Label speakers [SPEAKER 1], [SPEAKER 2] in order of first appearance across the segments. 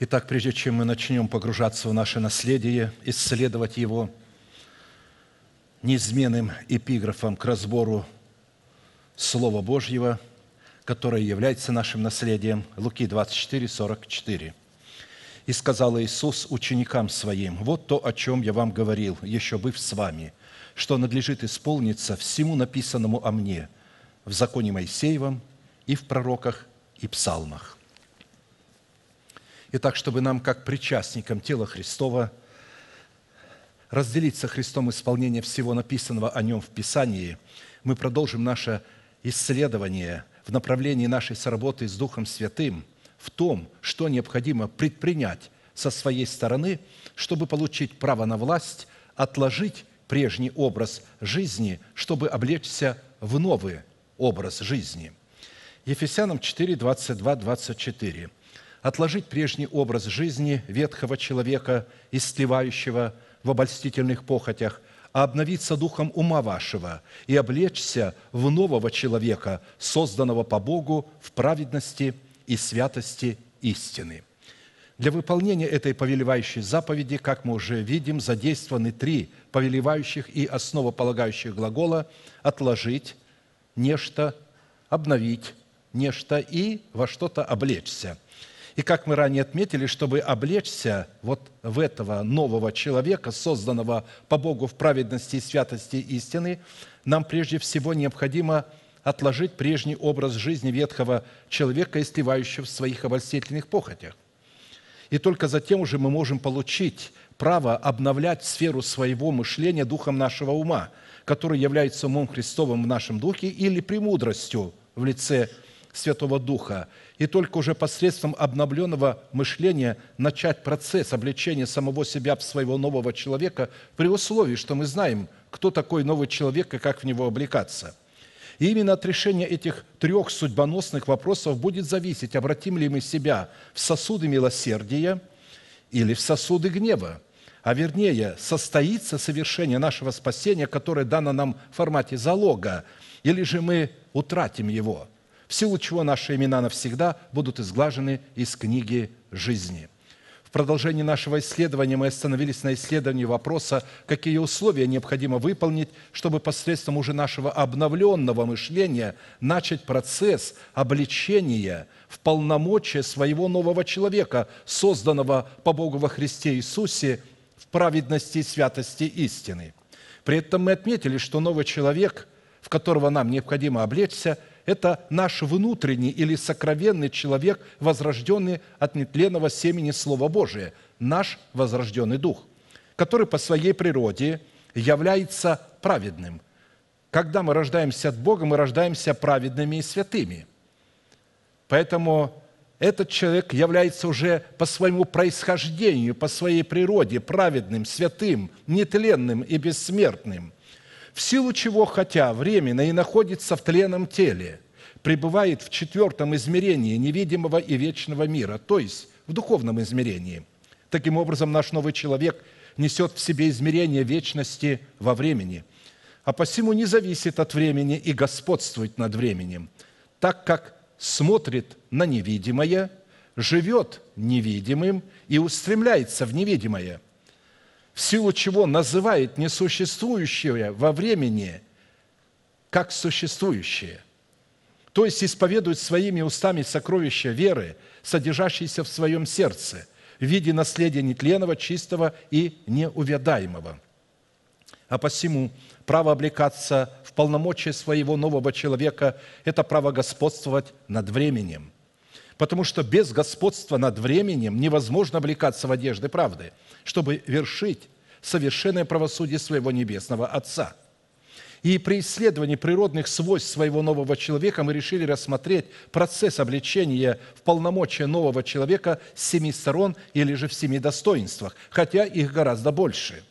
[SPEAKER 1] Итак, прежде чем мы начнем погружаться в наше наследие, исследовать его неизменным эпиграфом к разбору Слова Божьего, которое является нашим наследием, Луки 24, 44. «И сказал Иисус ученикам Своим, «Вот то, о чем я вам говорил, еще быв с вами, что надлежит исполниться всему написанному о мне в законе Моисеевом и в пророках и псалмах». Итак, чтобы нам, как причастникам тела Христова, разделить со Христом исполнение всего написанного о Нем в Писании, мы продолжим наше исследование в направлении нашей соработы с Духом Святым в том, что необходимо предпринять со своей стороны, чтобы получить право на власть, отложить прежний образ жизни, чтобы облечься в новый образ жизни. Ефесянам 4, 22, 24 отложить прежний образ жизни ветхого человека, истлевающего в обольстительных похотях, а обновиться духом ума вашего и облечься в нового человека, созданного по Богу в праведности и святости истины. Для выполнения этой повелевающей заповеди, как мы уже видим, задействованы три повелевающих и основополагающих глагола «отложить», «нечто», «обновить», «нечто» и «во что-то облечься». И как мы ранее отметили, чтобы облечься вот в этого нового человека, созданного по Богу в праведности и святости истины, нам прежде всего необходимо отложить прежний образ жизни ветхого человека, истлевающего в своих обольстительных похотях. И только затем уже мы можем получить право обновлять сферу своего мышления духом нашего ума, который является умом Христовым в нашем духе или премудростью в лице Святого Духа – и только уже посредством обновленного мышления начать процесс обличения самого себя в своего нового человека при условии, что мы знаем, кто такой новый человек и как в него облекаться. И именно от решения этих трех судьбоносных вопросов будет зависеть, обратим ли мы себя в сосуды милосердия или в сосуды гнева, а вернее, состоится совершение нашего спасения, которое дано нам в формате залога, или же мы утратим его – в силу чего наши имена навсегда будут изглажены из книги жизни. В продолжении нашего исследования мы остановились на исследовании вопроса, какие условия необходимо выполнить, чтобы посредством уже нашего обновленного мышления начать процесс обличения в полномочия своего нового человека, созданного по Богу во Христе Иисусе в праведности и святости истины. При этом мы отметили, что новый человек, в которого нам необходимо облечься – это наш внутренний или сокровенный человек, возрожденный от нетленного семени Слова Божия, наш возрожденный дух, который по своей природе является праведным. Когда мы рождаемся от Бога, мы рождаемся праведными и святыми. Поэтому этот человек является уже по своему происхождению, по своей природе праведным, святым, нетленным и бессмертным – в силу чего, хотя временно и находится в тленном теле, пребывает в четвертом измерении невидимого и вечного мира, то есть в духовном измерении. Таким образом, наш новый человек несет в себе измерение вечности во времени, а посему не зависит от времени и господствует над временем, так как смотрит на невидимое, живет невидимым и устремляется в невидимое – в силу чего называет несуществующее во времени как существующее. То есть исповедует своими устами сокровища веры, содержащиеся в своем сердце, в виде наследия нетленного, чистого и неувядаемого. А посему право облекаться в полномочия своего нового человека – это право господствовать над временем. Потому что без господства над временем невозможно облекаться в одежды правды – чтобы вершить совершенное правосудие своего Небесного Отца. И при исследовании природных свойств своего нового человека мы решили рассмотреть процесс обличения в полномочия нового человека с семи сторон или же в семи достоинствах, хотя их гораздо больше.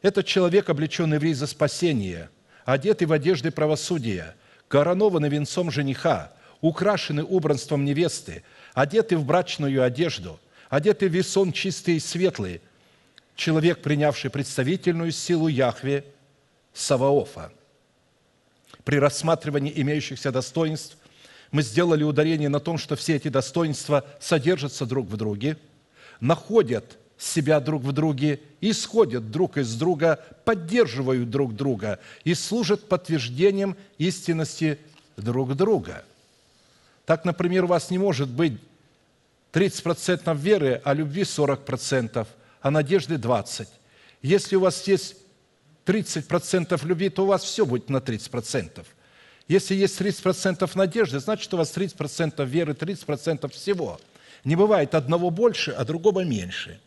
[SPEAKER 1] Этот человек, облеченный в ризы за спасение, одетый в одежды правосудия, коронованный венцом жениха, украшенный убранством невесты, одетый в брачную одежду, одетый в весон чистый и светлый – человек, принявший представительную силу Яхве Саваофа. При рассматривании имеющихся достоинств мы сделали ударение на том, что все эти достоинства содержатся друг в друге, находят себя друг в друге, исходят друг из друга, поддерживают друг друга и служат подтверждением истинности друг друга. Так, например, у вас не может быть 30% веры, а любви 40%, а надежды 20%. Если у вас есть 30% любви, то у вас все будет на 30%. Если есть 30% надежды, значит, у вас 30% веры, 30% всего. Не бывает одного больше, а другого меньше.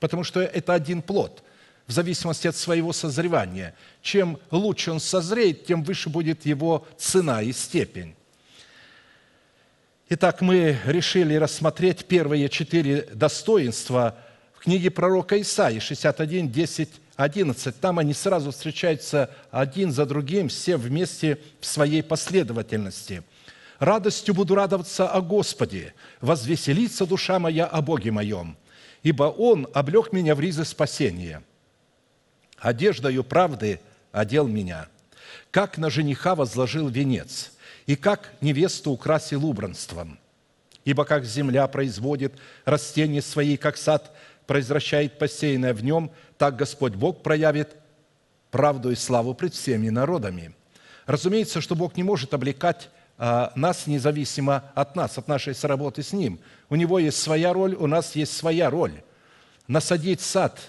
[SPEAKER 1] Потому что это один плод, в зависимости от своего созревания. Чем лучше он созреет, тем выше будет его цена и степень. Итак, мы решили рассмотреть первые четыре достоинства в книге пророка Исаии, 61, 10, 11. Там они сразу встречаются один за другим, все вместе в своей последовательности. «Радостью буду радоваться о Господе, возвеселится душа моя о Боге моем, ибо Он облег меня в ризы спасения, одеждою правды одел меня, как на жениха возложил венец» и как невесту украсил убранством. Ибо как земля производит растения свои, как сад произвращает посеянное в нем, так Господь Бог проявит правду и славу пред всеми народами. Разумеется, что Бог не может облекать а, нас независимо от нас, от нашей соработы с Ним. У Него есть своя роль, у нас есть своя роль. Насадить сад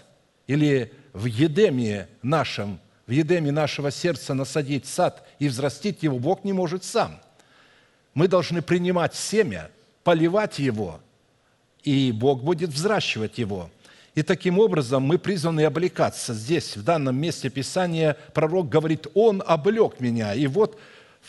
[SPEAKER 1] или в Едеме нашем в едеме нашего сердца насадить сад и взрастить его, Бог не может сам. Мы должны принимать семя, поливать его, и Бог будет взращивать его. И таким образом мы призваны облекаться. Здесь, в данном месте Писания, пророк говорит, «Он облег меня». И вот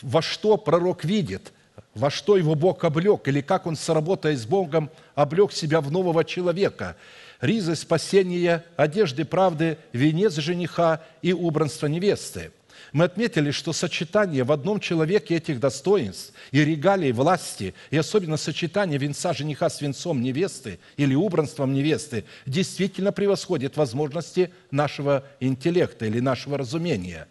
[SPEAKER 1] во что пророк видит, во что его Бог облег, или как он, сработая с Богом, облег себя в нового человека – ризы спасения, одежды правды, венец жениха и убранство невесты. Мы отметили, что сочетание в одном человеке этих достоинств и регалий власти, и особенно сочетание венца жениха с венцом невесты или убранством невесты, действительно превосходит возможности нашего интеллекта или нашего разумения –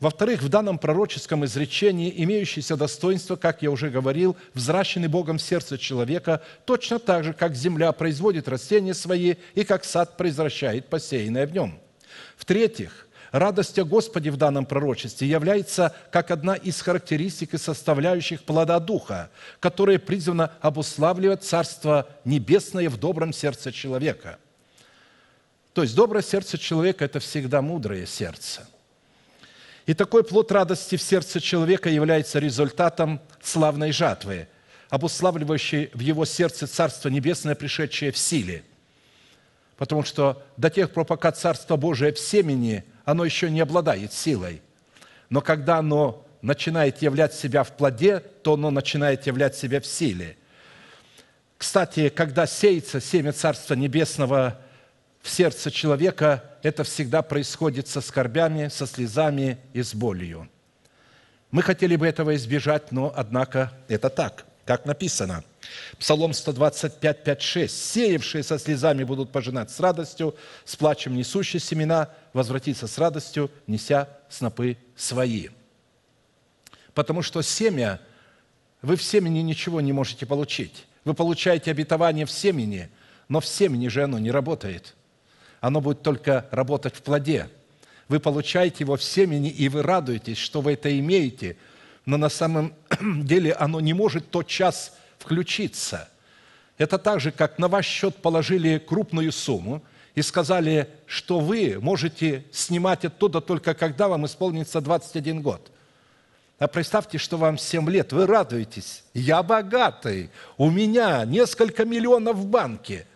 [SPEAKER 1] во-вторых, в данном пророческом изречении имеющиеся достоинства, как я уже говорил, взращены Богом в сердце человека, точно так же, как земля производит растения свои и как сад произвращает посеянное в нем. В-третьих, радость о Господе в данном пророчестве является как одна из характеристик и составляющих плода Духа, которая призвана обуславливать Царство Небесное в добром сердце человека. То есть доброе сердце человека – это всегда мудрое сердце – и такой плод радости в сердце человека является результатом славной жатвы, обуславливающей в его сердце Царство Небесное, пришедшее в силе. Потому что до тех пор, пока Царство Божие в семени, оно еще не обладает силой. Но когда оно начинает являть себя в плоде, то оно начинает являть себя в силе. Кстати, когда сеется семя Царства Небесного в сердце человека, это всегда происходит со скорбями, со слезами и с болью. Мы хотели бы этого избежать, но, однако, это так, как написано. Псалом 125, 5, 6. «Сеявшие со слезами будут пожинать с радостью, с плачем несущие семена, возвратиться с радостью, неся снопы свои». Потому что семя, вы в семени ничего не можете получить. Вы получаете обетование в семени, но в семени же оно не работает – оно будет только работать в плоде. Вы получаете его в семени, и вы радуетесь, что вы это имеете, но на самом деле оно не может тот час включиться. Это так же, как на ваш счет положили крупную сумму и сказали, что вы можете снимать оттуда только когда вам исполнится 21 год. А представьте, что вам 7 лет, вы радуетесь. Я богатый, у меня несколько миллионов в банке –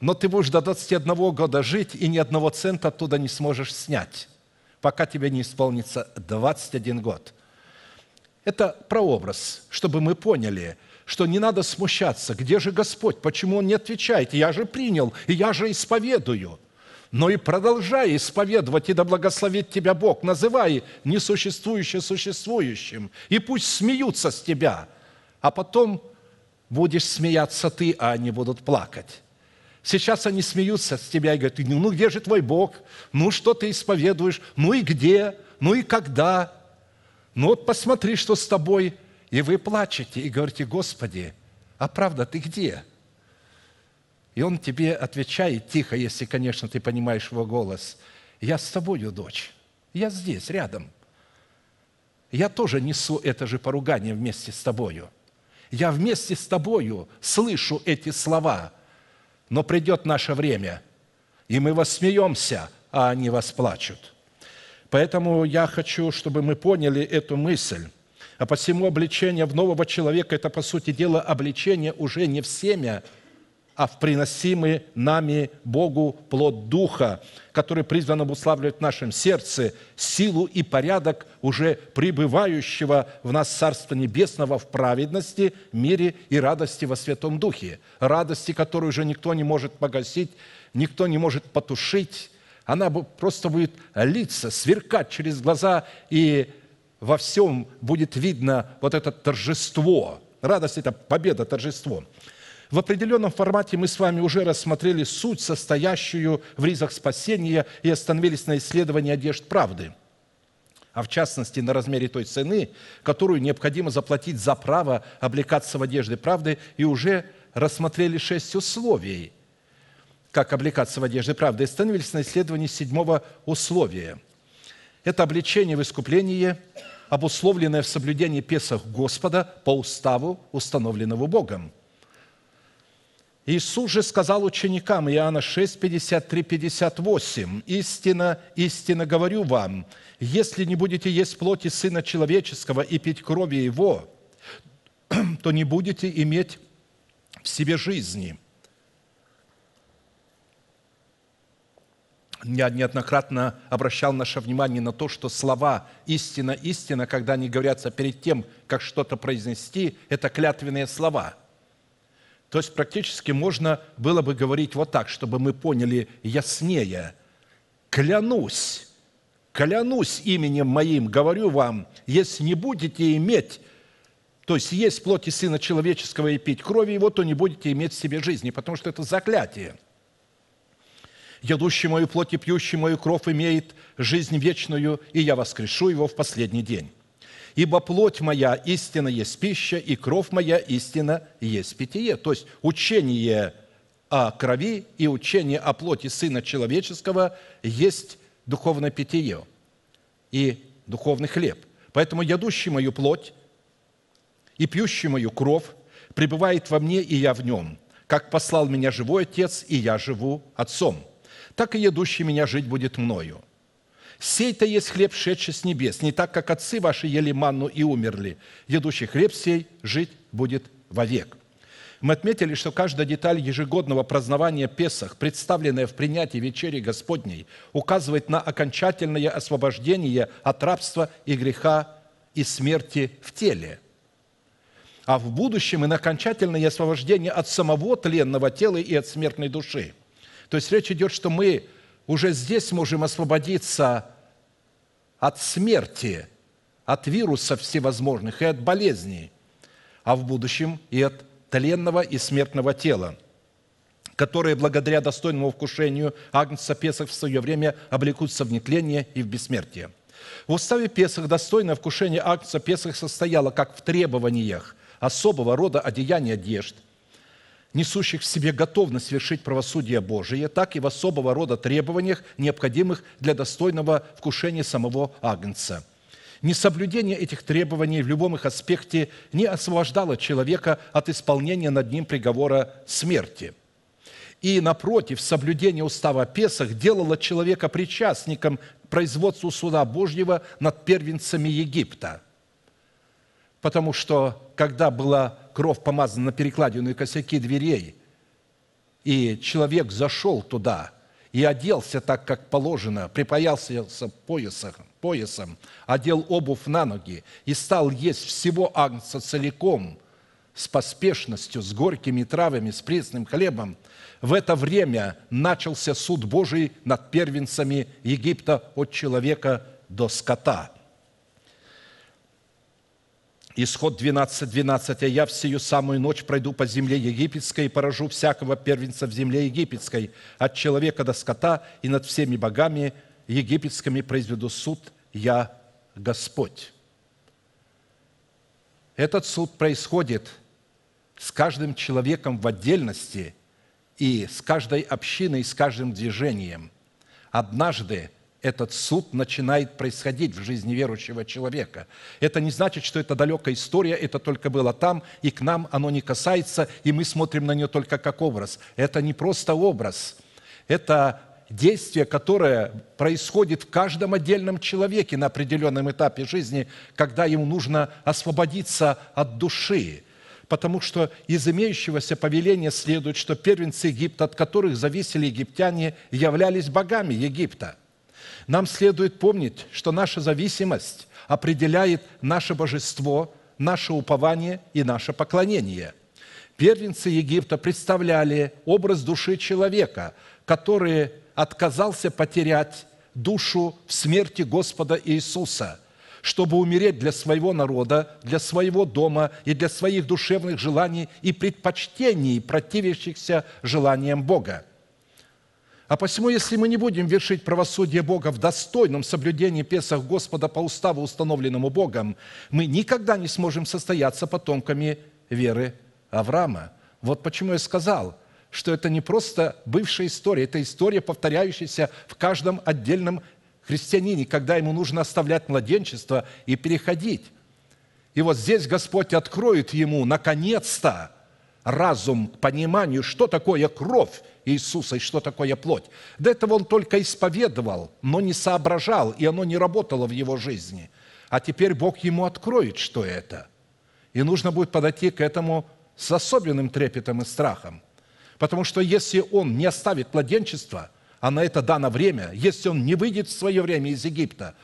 [SPEAKER 1] но ты будешь до 21 года жить, и ни одного цента оттуда не сможешь снять, пока тебе не исполнится 21 год. Это прообраз, чтобы мы поняли, что не надо смущаться. Где же Господь? Почему Он не отвечает? Я же принял, и я же исповедую. Но и продолжай исповедовать, и да благословит тебя Бог. Называй несуществующее существующим, и пусть смеются с тебя, а потом будешь смеяться ты, а они будут плакать. Сейчас они смеются с тебя и говорят, ну где же твой Бог? Ну что ты исповедуешь? Ну и где? Ну и когда? Ну вот посмотри, что с тобой. И вы плачете и говорите, Господи, а правда ты где? И он тебе отвечает тихо, если, конечно, ты понимаешь его голос. «Я с тобою, дочь. Я здесь, рядом. Я тоже несу это же поругание вместе с тобою. Я вместе с тобою слышу эти слова. Но придет наше время, и мы восмеемся, а они восплачут». Поэтому я хочу, чтобы мы поняли эту мысль. А посему обличение в нового человека – это, по сути дела, обличение уже не в семя, а в приносимый нами Богу плод Духа, который призван обуславливать в нашем сердце силу и порядок уже пребывающего в нас Царства Небесного в праведности, мире и радости во Святом Духе. Радости, которую уже никто не может погасить, никто не может потушить. Она просто будет литься, сверкать через глаза, и во всем будет видно вот это торжество. Радость – это победа, торжество – в определенном формате мы с вами уже рассмотрели суть, состоящую в ризах спасения, и остановились на исследовании одежд правды, а в частности на размере той цены, которую необходимо заплатить за право облекаться в одежды правды, и уже рассмотрели шесть условий, как облекаться в одежды правды, и остановились на исследовании седьмого условия. Это обличение в искуплении, обусловленное в соблюдении Песах Господа по уставу, установленного Богом – Иисус же сказал ученикам, Иоанна 6, 53, 58, «Истина, истинно говорю вам, если не будете есть плоти Сына Человеческого и пить крови Его, то не будете иметь в себе жизни». Я неоднократно обращал наше внимание на то, что слова «истина, истина», когда они говорятся перед тем, как что-то произнести, это клятвенные слова – то есть практически можно было бы говорить вот так, чтобы мы поняли яснее. Клянусь, клянусь именем моим, говорю вам, если не будете иметь, то есть есть плоти Сына Человеческого и пить крови Его, то не будете иметь в себе жизни, потому что это заклятие. Едущий мою плоть и пьющий мою кровь имеет жизнь вечную, и я воскрешу его в последний день. Ибо плоть моя истина есть пища, и кровь моя истина есть питье. То есть учение о крови и учение о плоти Сына Человеческого есть духовное питье и духовный хлеб. Поэтому ядущий мою плоть и пьющий мою кровь пребывает во мне, и я в нем. Как послал меня живой Отец, и я живу Отцом, так и едущий меня жить будет мною. Сей-то есть хлеб, шедший с небес, не так, как отцы ваши ели манну и умерли. Едущий хлеб сей жить будет вовек». Мы отметили, что каждая деталь ежегодного празднования Песах, представленная в принятии вечери Господней, указывает на окончательное освобождение от рабства и греха и смерти в теле. А в будущем и на окончательное освобождение от самого тленного тела и от смертной души. То есть речь идет, что мы уже здесь можем освободиться от смерти, от вирусов всевозможных и от болезней, а в будущем и от тленного и смертного тела, которые благодаря достойному вкушению Агнца Песах в свое время облекутся в нетление и в бессмертие. В уставе Песах достойное вкушение Агнца Песах состояло как в требованиях особого рода одеяния одежд, несущих в себе готовность совершить правосудие Божие, так и в особого рода требованиях, необходимых для достойного вкушения самого Агнца. Несоблюдение этих требований в любом их аспекте не освобождало человека от исполнения над ним приговора смерти. И, напротив, соблюдение устава Песах делало человека причастником к производству суда Божьего над первенцами Египта. Потому что, когда была кровь помазана на перекладину и косяки дверей, и человек зашел туда и оделся так, как положено, припаялся поясом, поясом, одел обувь на ноги и стал есть всего агнца целиком, с поспешностью, с горькими травами, с пресным хлебом, в это время начался суд Божий над первенцами Египта от человека до скота – Исход 12, 12. «А я в сию самую ночь пройду по земле египетской и поражу всякого первенца в земле египетской, от человека до скота, и над всеми богами египетскими произведу суд я Господь». Этот суд происходит с каждым человеком в отдельности и с каждой общиной, с каждым движением. Однажды этот суд начинает происходить в жизни верующего человека. Это не значит, что это далекая история, это только было там, и к нам оно не касается, и мы смотрим на нее только как образ. Это не просто образ, это действие, которое происходит в каждом отдельном человеке на определенном этапе жизни, когда ему нужно освободиться от души. Потому что из имеющегося повеления следует, что первенцы Египта, от которых зависели египтяне, являлись богами Египта. Нам следует помнить, что наша зависимость определяет наше божество, наше упование и наше поклонение. Первенцы Египта представляли образ души человека, который отказался потерять душу в смерти Господа Иисуса, чтобы умереть для своего народа, для своего дома и для своих душевных желаний и предпочтений, противящихся желаниям Бога. А посему, если мы не будем вершить правосудие Бога в достойном соблюдении Песах Господа по уставу, установленному Богом, мы никогда не сможем состояться потомками веры Авраама. Вот почему я сказал – что это не просто бывшая история, это история, повторяющаяся в каждом отдельном христианине, когда ему нужно оставлять младенчество и переходить. И вот здесь Господь откроет ему, наконец-то, разум к пониманию, что такое кровь Иисуса и что такое плоть. До этого он только исповедовал, но не соображал, и оно не работало в его жизни. А теперь Бог ему откроет, что это. И нужно будет подойти к этому с особенным трепетом и страхом. Потому что если он не оставит младенчество, а на это дано время, если он не выйдет в свое время из Египта,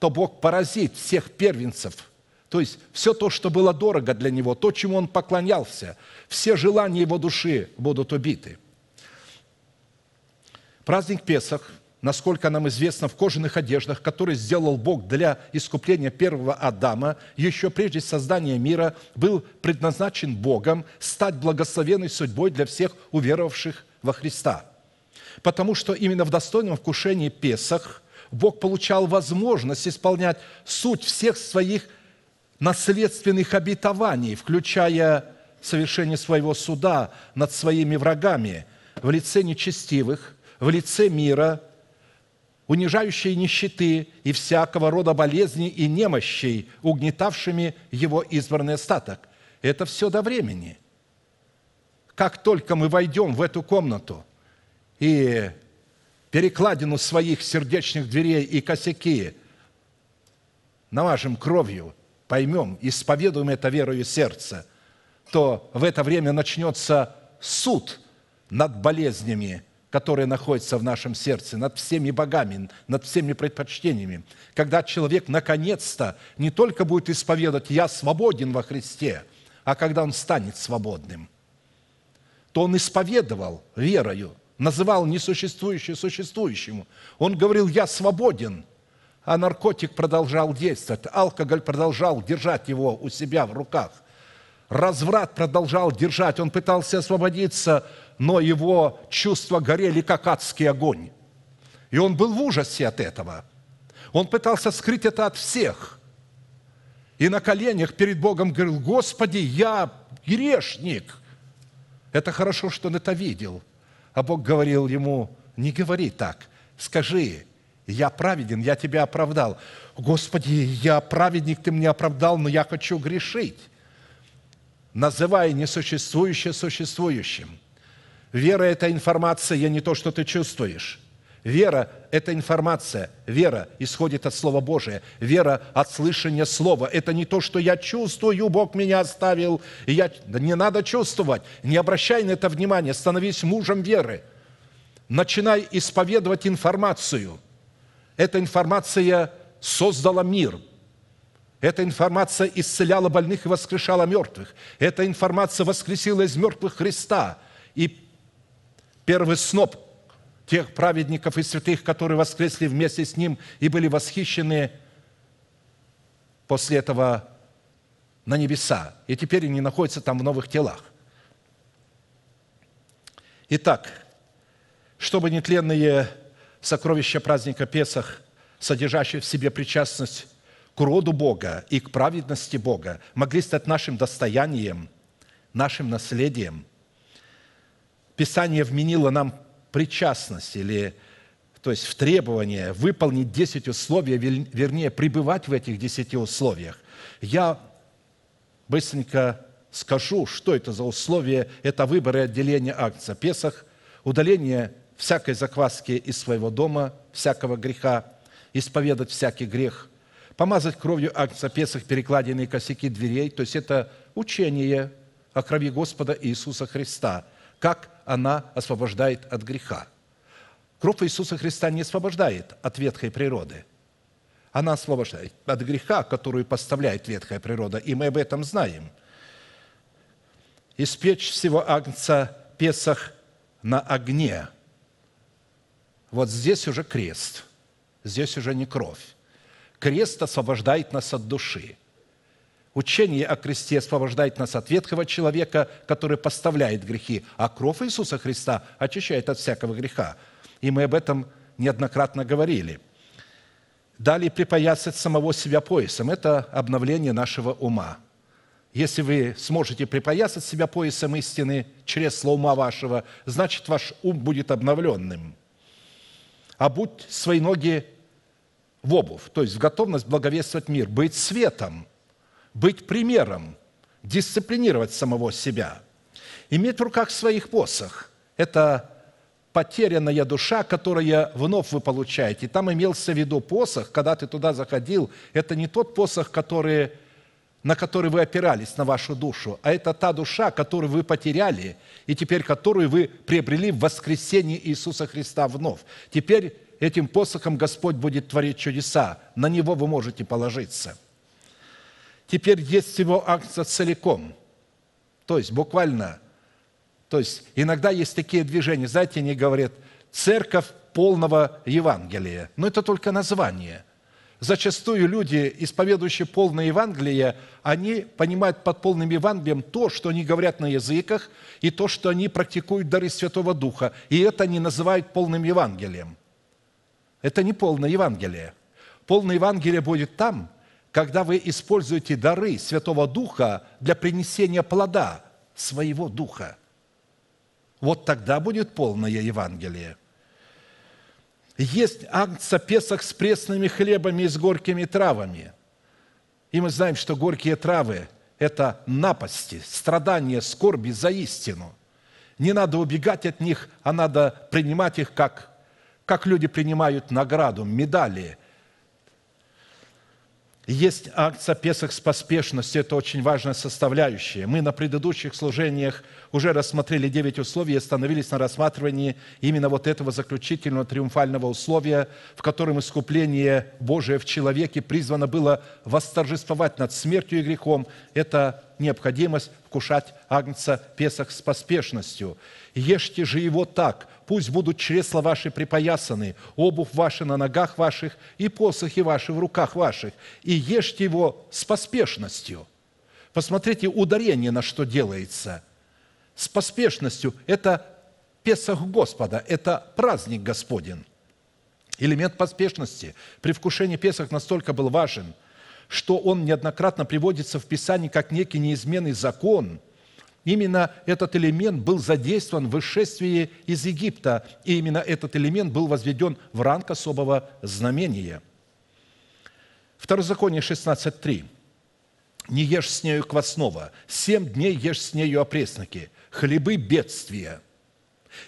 [SPEAKER 1] то Бог поразит всех первенцев, то есть все то, что было дорого для него, то, чему он поклонялся, все желания его души будут убиты. Праздник Песах – насколько нам известно, в кожаных одеждах, которые сделал Бог для искупления первого Адама, еще прежде создания мира, был предназначен Богом стать благословенной судьбой для всех уверовавших во Христа. Потому что именно в достойном вкушении Песах Бог получал возможность исполнять суть всех своих наследственных обетований, включая совершение своего суда над своими врагами в лице нечестивых, в лице мира – унижающей нищеты и всякого рода болезней и немощей, угнетавшими его избранный остаток. Это все до времени. Как только мы войдем в эту комнату и перекладину своих сердечных дверей и косяки намажем кровью, поймем, исповедуем это верою сердца, то в это время начнется суд над болезнями, которые находятся в нашем сердце, над всеми богами, над всеми предпочтениями. Когда человек наконец-то не только будет исповедовать «я свободен во Христе», а когда он станет свободным, то он исповедовал верою, называл несуществующее существующему. Он говорил «я свободен», а наркотик продолжал действовать, алкоголь продолжал держать его у себя в руках разврат продолжал держать, он пытался освободиться, но его чувства горели, как адский огонь. И он был в ужасе от этого. Он пытался скрыть это от всех. И на коленях перед Богом говорил, Господи, я грешник. Это хорошо, что он это видел. А Бог говорил ему, не говори так, скажи, я праведен, я тебя оправдал. Господи, я праведник, ты меня оправдал, но я хочу грешить называя несуществующее существующим. Вера – это информация, не то, что ты чувствуешь. Вера – это информация. Вера исходит от Слова Божия. Вера от слышания Слова. Это не то, что я чувствую, Бог меня оставил. И я... Не надо чувствовать. Не обращай на это внимания. Становись мужем веры. Начинай исповедовать информацию. Эта информация создала мир – эта информация исцеляла больных и воскрешала мертвых. Эта информация воскресила из мертвых Христа. И первый сноп тех праведников и святых, которые воскресли вместе с Ним и были восхищены после этого на небеса. И теперь они находятся там в новых телах. Итак, чтобы нетленные сокровища праздника Песах, содержащие в себе причастность к роду Бога и к праведности Бога могли стать нашим достоянием, нашим наследием. Писание вменило нам причастность или то есть в требование выполнить 10 условий, вернее, пребывать в этих 10 условиях. Я быстренько скажу, что это за условия. Это выбор и отделение акция Песах, удаление всякой закваски из своего дома, всякого греха, исповедать всякий грех, помазать кровью акция Песах перекладины косяки дверей, то есть это учение о крови Господа Иисуса Христа, как она освобождает от греха. Кровь Иисуса Христа не освобождает от ветхой природы. Она освобождает от греха, которую поставляет ветхая природа, и мы об этом знаем. Испечь всего агнца Песах на огне. Вот здесь уже крест, здесь уже не кровь. Крест освобождает нас от души – Учение о кресте освобождает нас от ветхого человека, который поставляет грехи, а кровь Иисуса Христа очищает от всякого греха. И мы об этом неоднократно говорили. Далее припоясать самого себя поясом – это обновление нашего ума. Если вы сможете припоясать себя поясом истины через ума вашего, значит, ваш ум будет обновленным. А будь свои ноги в обувь, то есть в готовность благовествовать мир, быть светом – быть примером, дисциплинировать самого себя, иметь в руках своих посох. Это потерянная душа, которая вновь вы получаете. Там имелся в виду посох, когда ты туда заходил, это не тот посох, который, на который вы опирались, на вашу душу, а это та душа, которую вы потеряли, и теперь которую вы приобрели в воскресении Иисуса Христа вновь. Теперь этим посохом Господь будет творить чудеса, на Него вы можете положиться – теперь есть его акция целиком. То есть буквально, то есть иногда есть такие движения, знаете, они говорят, церковь полного Евангелия. Но это только название. Зачастую люди, исповедующие полное Евангелие, они понимают под полным Евангелием то, что они говорят на языках, и то, что они практикуют дары Святого Духа. И это они называют полным Евангелием. Это не полное Евангелие. Полное Евангелие будет там, когда вы используете дары Святого Духа для принесения плода своего Духа. Вот тогда будет полное Евангелие. Есть акция Песах с пресными хлебами и с горькими травами. И мы знаем, что горькие травы – это напасти, страдания, скорби за истину. Не надо убегать от них, а надо принимать их, как, как люди принимают награду, медали – есть акция Песах с поспешностью, это очень важная составляющая. Мы на предыдущих служениях уже рассмотрели девять условий и остановились на рассматривании именно вот этого заключительного триумфального условия, в котором искупление Божие в человеке призвано было восторжествовать над смертью и грехом. Это необходимость вкушать агнца Песах с поспешностью. Ешьте же его так, Пусть будут чресла ваши припоясаны, обувь ваша на ногах ваших и посохи ваши в руках ваших, и ешьте его с поспешностью. Посмотрите ударение, на что делается. С поспешностью – это Песах Господа, это праздник Господень. Элемент поспешности при вкушении Песах настолько был важен, что он неоднократно приводится в Писании как некий неизменный закон – Именно этот элемент был задействован в вышествии из Египта, и именно этот элемент был возведен в ранг особого знамения. Второзаконие 16.3. «Не ешь с нею квасного, семь дней ешь с нею опресноки, хлебы бедствия,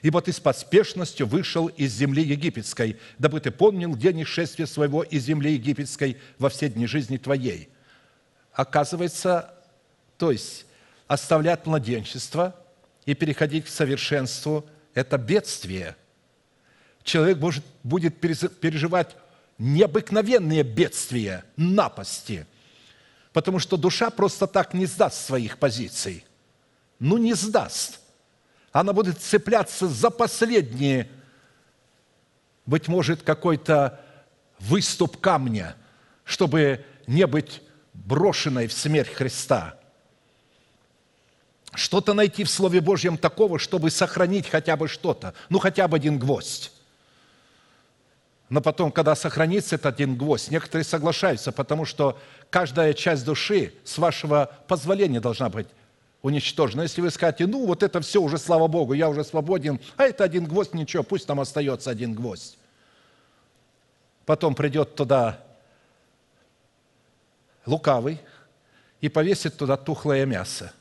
[SPEAKER 1] ибо ты с поспешностью вышел из земли египетской, дабы ты помнил день исшествия своего из земли египетской во все дни жизни твоей». Оказывается, то есть оставлять младенчество и переходить к совершенству – это бедствие. Человек может, будет переживать необыкновенные бедствия, напасти, потому что душа просто так не сдаст своих позиций. Ну, не сдаст. Она будет цепляться за последние, быть может, какой-то выступ камня, чтобы не быть брошенной в смерть Христа – что-то найти в Слове Божьем такого, чтобы сохранить хотя бы что-то, ну хотя бы один гвоздь. Но потом, когда сохранится этот один гвоздь, некоторые соглашаются, потому что каждая часть души с вашего позволения должна быть уничтожено. Если вы скажете, ну вот это все уже, слава Богу, я уже свободен, а это один гвоздь, ничего, пусть там остается один гвоздь. Потом придет туда лукавый и повесит туда тухлое мясо.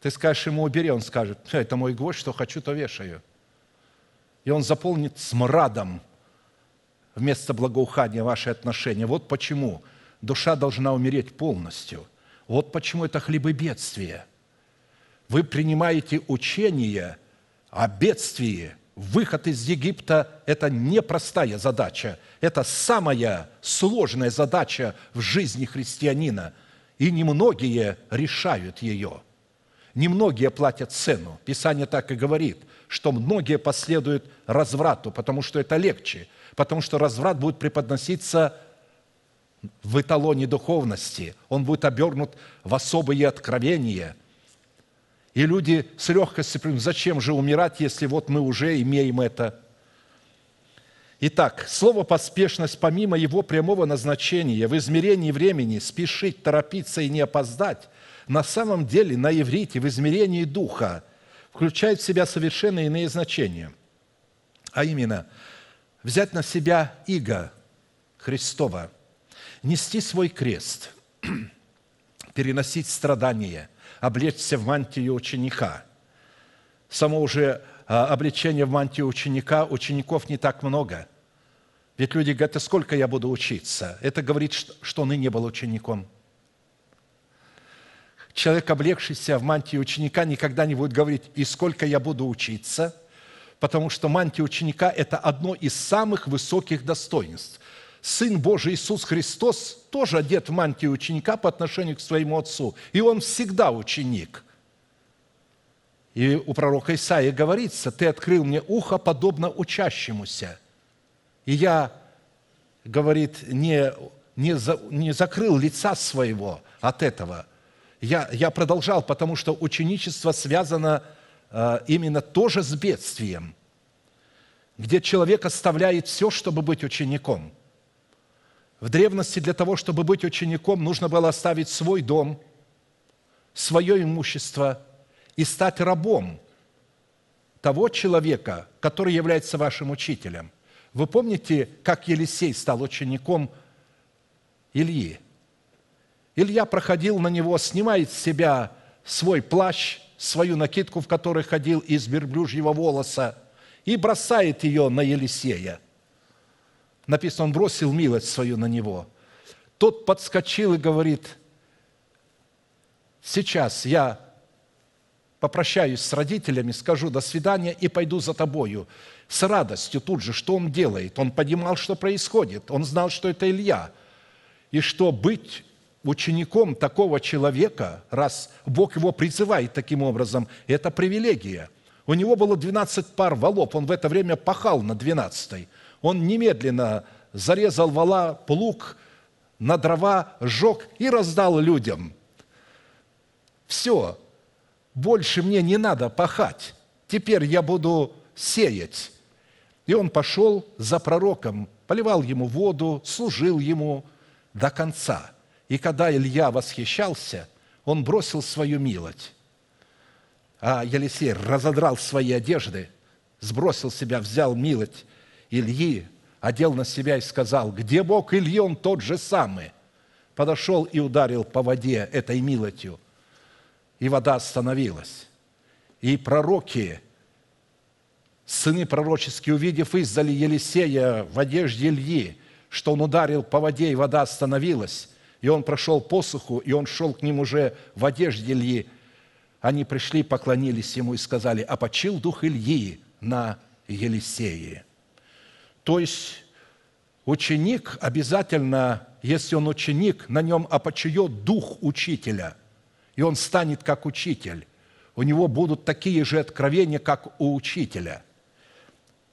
[SPEAKER 1] Ты скажешь ему, убери, он скажет, это мой гвоздь, что хочу, то вешаю. И он заполнит смрадом вместо благоухания ваши отношения. Вот почему душа должна умереть полностью. Вот почему это хлебобедствие. Вы принимаете учение о бедствии. Выход из Египта – это непростая задача. Это самая сложная задача в жизни христианина. И немногие решают ее. Немногие платят цену. Писание так и говорит, что многие последуют разврату, потому что это легче – потому что разврат будет преподноситься в эталоне духовности, он будет обернут в особые откровения. И люди с легкостью примут, зачем же умирать, если вот мы уже имеем это? Итак, слово «поспешность» помимо его прямого назначения в измерении времени спешить, торопиться и не опоздать, на самом деле на иврите в измерении духа включает в себя совершенно иные значения. А именно – взять на себя иго Христова, нести свой крест, переносить страдания, облечься в мантию ученика. Само уже а, облечение в мантию ученика, учеников не так много. Ведь люди говорят, а сколько я буду учиться? Это говорит, что он и не был учеником. Человек, облегшийся в мантию ученика, никогда не будет говорить, и сколько я буду учиться – потому что мантия ученика – это одно из самых высоких достоинств. Сын Божий Иисус Христос тоже одет в мантию ученика по отношению к своему Отцу, и Он всегда ученик. И у пророка Исаия говорится, «Ты открыл мне ухо, подобно учащемуся». И я, говорит, не, не, за, не закрыл лица своего от этого. Я, я продолжал, потому что ученичество связано Э, именно тоже с бедствием, где человек оставляет все, чтобы быть учеником. В древности для того, чтобы быть учеником, нужно было оставить свой дом, свое имущество и стать рабом того человека, который является вашим учителем. Вы помните, как Елисей стал учеником Ильи? Илья проходил на него, снимает с себя свой плащ – свою накидку, в которой ходил из верблюжьего волоса, и бросает ее на Елисея. Написано, он бросил милость свою на него. Тот подскочил и говорит, сейчас я попрощаюсь с родителями, скажу до свидания и пойду за тобою. С радостью тут же, что он делает? Он понимал, что происходит. Он знал, что это Илья. И что быть учеником такого человека, раз Бог его призывает таким образом, это привилегия. У него было 12 пар валов, он в это время пахал на 12 Он немедленно зарезал вала, плуг, на дрова сжег и раздал людям. Все, больше мне не надо пахать, теперь я буду сеять. И он пошел за пророком, поливал ему воду, служил ему до конца – и когда Илья восхищался, он бросил свою милость. А Елисей разодрал свои одежды, сбросил себя, взял милость Ильи, одел на себя и сказал, где Бог Ильи, он тот же самый. Подошел и ударил по воде этой милостью, и вода остановилась. И пророки, сыны пророческие, увидев издали Елисея в одежде Ильи, что он ударил по воде, и вода остановилась, и он прошел посуху, и он шел к ним уже в одежде Ильи. Они пришли, поклонились ему и сказали, а почил дух Ильи на Елисее. То есть ученик обязательно, если он ученик, на нем опочает дух учителя, и он станет как учитель. У него будут такие же откровения, как у учителя.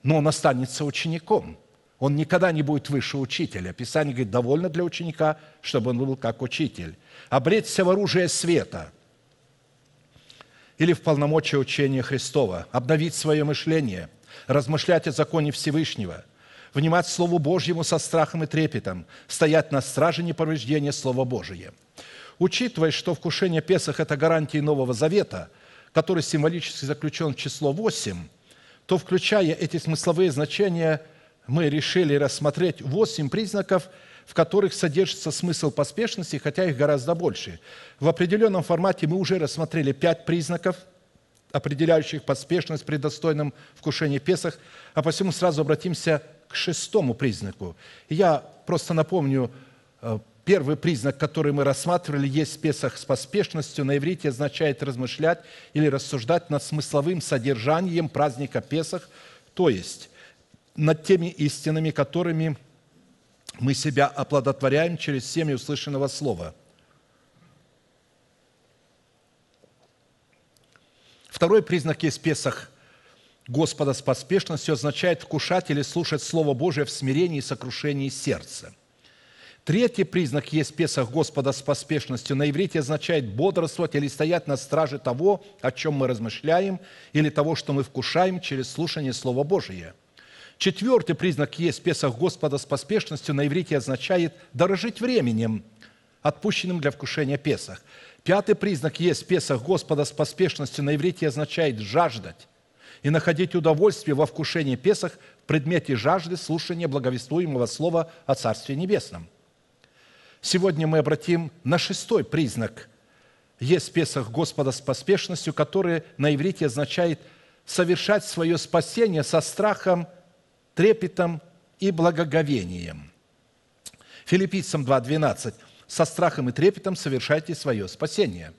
[SPEAKER 1] Но он останется учеником – он никогда не будет выше учителя. Писание говорит, довольно для ученика, чтобы он был как учитель. Обреться в оружие света или в полномочия учения Христова, обновить свое мышление, размышлять о законе Всевышнего, внимать Слову Божьему со страхом и трепетом, стоять на страже неповреждения Слова Божия. Учитывая, что вкушение Песах – это гарантия Нового Завета, который символически заключен в число 8, то, включая эти смысловые значения, мы решили рассмотреть 8 признаков, в которых содержится смысл поспешности, хотя их гораздо больше. В определенном формате мы уже рассмотрели 5 признаков – определяющих поспешность при достойном вкушении Песах, а посему сразу обратимся к шестому признаку. Я просто напомню, э, первый признак, который мы рассматривали, есть Песах с поспешностью, на иврите означает размышлять или рассуждать над смысловым содержанием праздника Песах, то есть над теми истинами, которыми мы себя оплодотворяем через семя услышанного слова – Второй признак есть Песах Господа с поспешностью означает вкушать или слушать Слово Божие в смирении и сокрушении сердца. Третий признак есть Песах Господа с поспешностью. На иврите означает бодрствовать или стоять на страже того, о чем мы размышляем, или того, что мы вкушаем через слушание Слова Божия. Четвертый признак есть Песах Господа с поспешностью. На иврите означает дорожить временем, отпущенным для вкушения Песах. Пятый признак есть Песах Господа с поспешностью на иврите означает жаждать и находить удовольствие во вкушении Песах в предмете жажды слушания благовествуемого слова о Царстве Небесном. Сегодня мы обратим на шестой признак. Есть Песах Господа с поспешностью, который на иврите означает совершать свое спасение со страхом, трепетом и благоговением. Филиппийцам 2.12 со страхом и трепетом совершайте свое спасение.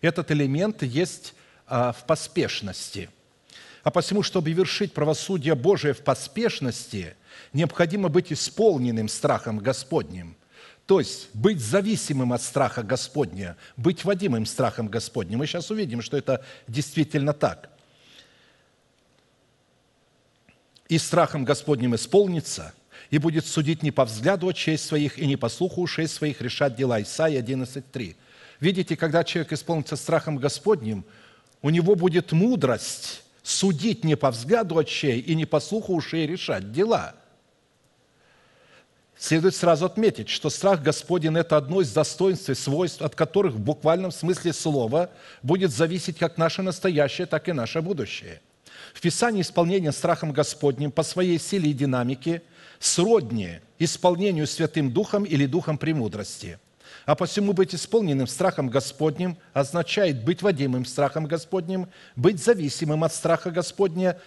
[SPEAKER 1] Этот элемент есть а, в поспешности. А посему, чтобы вершить правосудие Божие в поспешности, необходимо быть исполненным страхом Господним. То есть быть зависимым от страха Господня, быть водимым страхом Господним. Мы сейчас увидим, что это действительно так. И страхом Господним исполнится – и будет судить не по взгляду очей своих и не по слуху ушей своих решать дела». Исайя 11.3. Видите, когда человек исполнится страхом Господним, у него будет мудрость судить не по взгляду очей и не по слуху ушей решать дела. Следует сразу отметить, что страх Господень – это одно из достоинств и свойств, от которых в буквальном смысле слова будет зависеть как наше настоящее, так и наше будущее. В Писании исполнение страхом Господним по своей силе и динамике – сродни исполнению Святым Духом или Духом премудрости. А посему быть исполненным страхом Господним означает быть водимым страхом Господним, быть зависимым от страха Господня,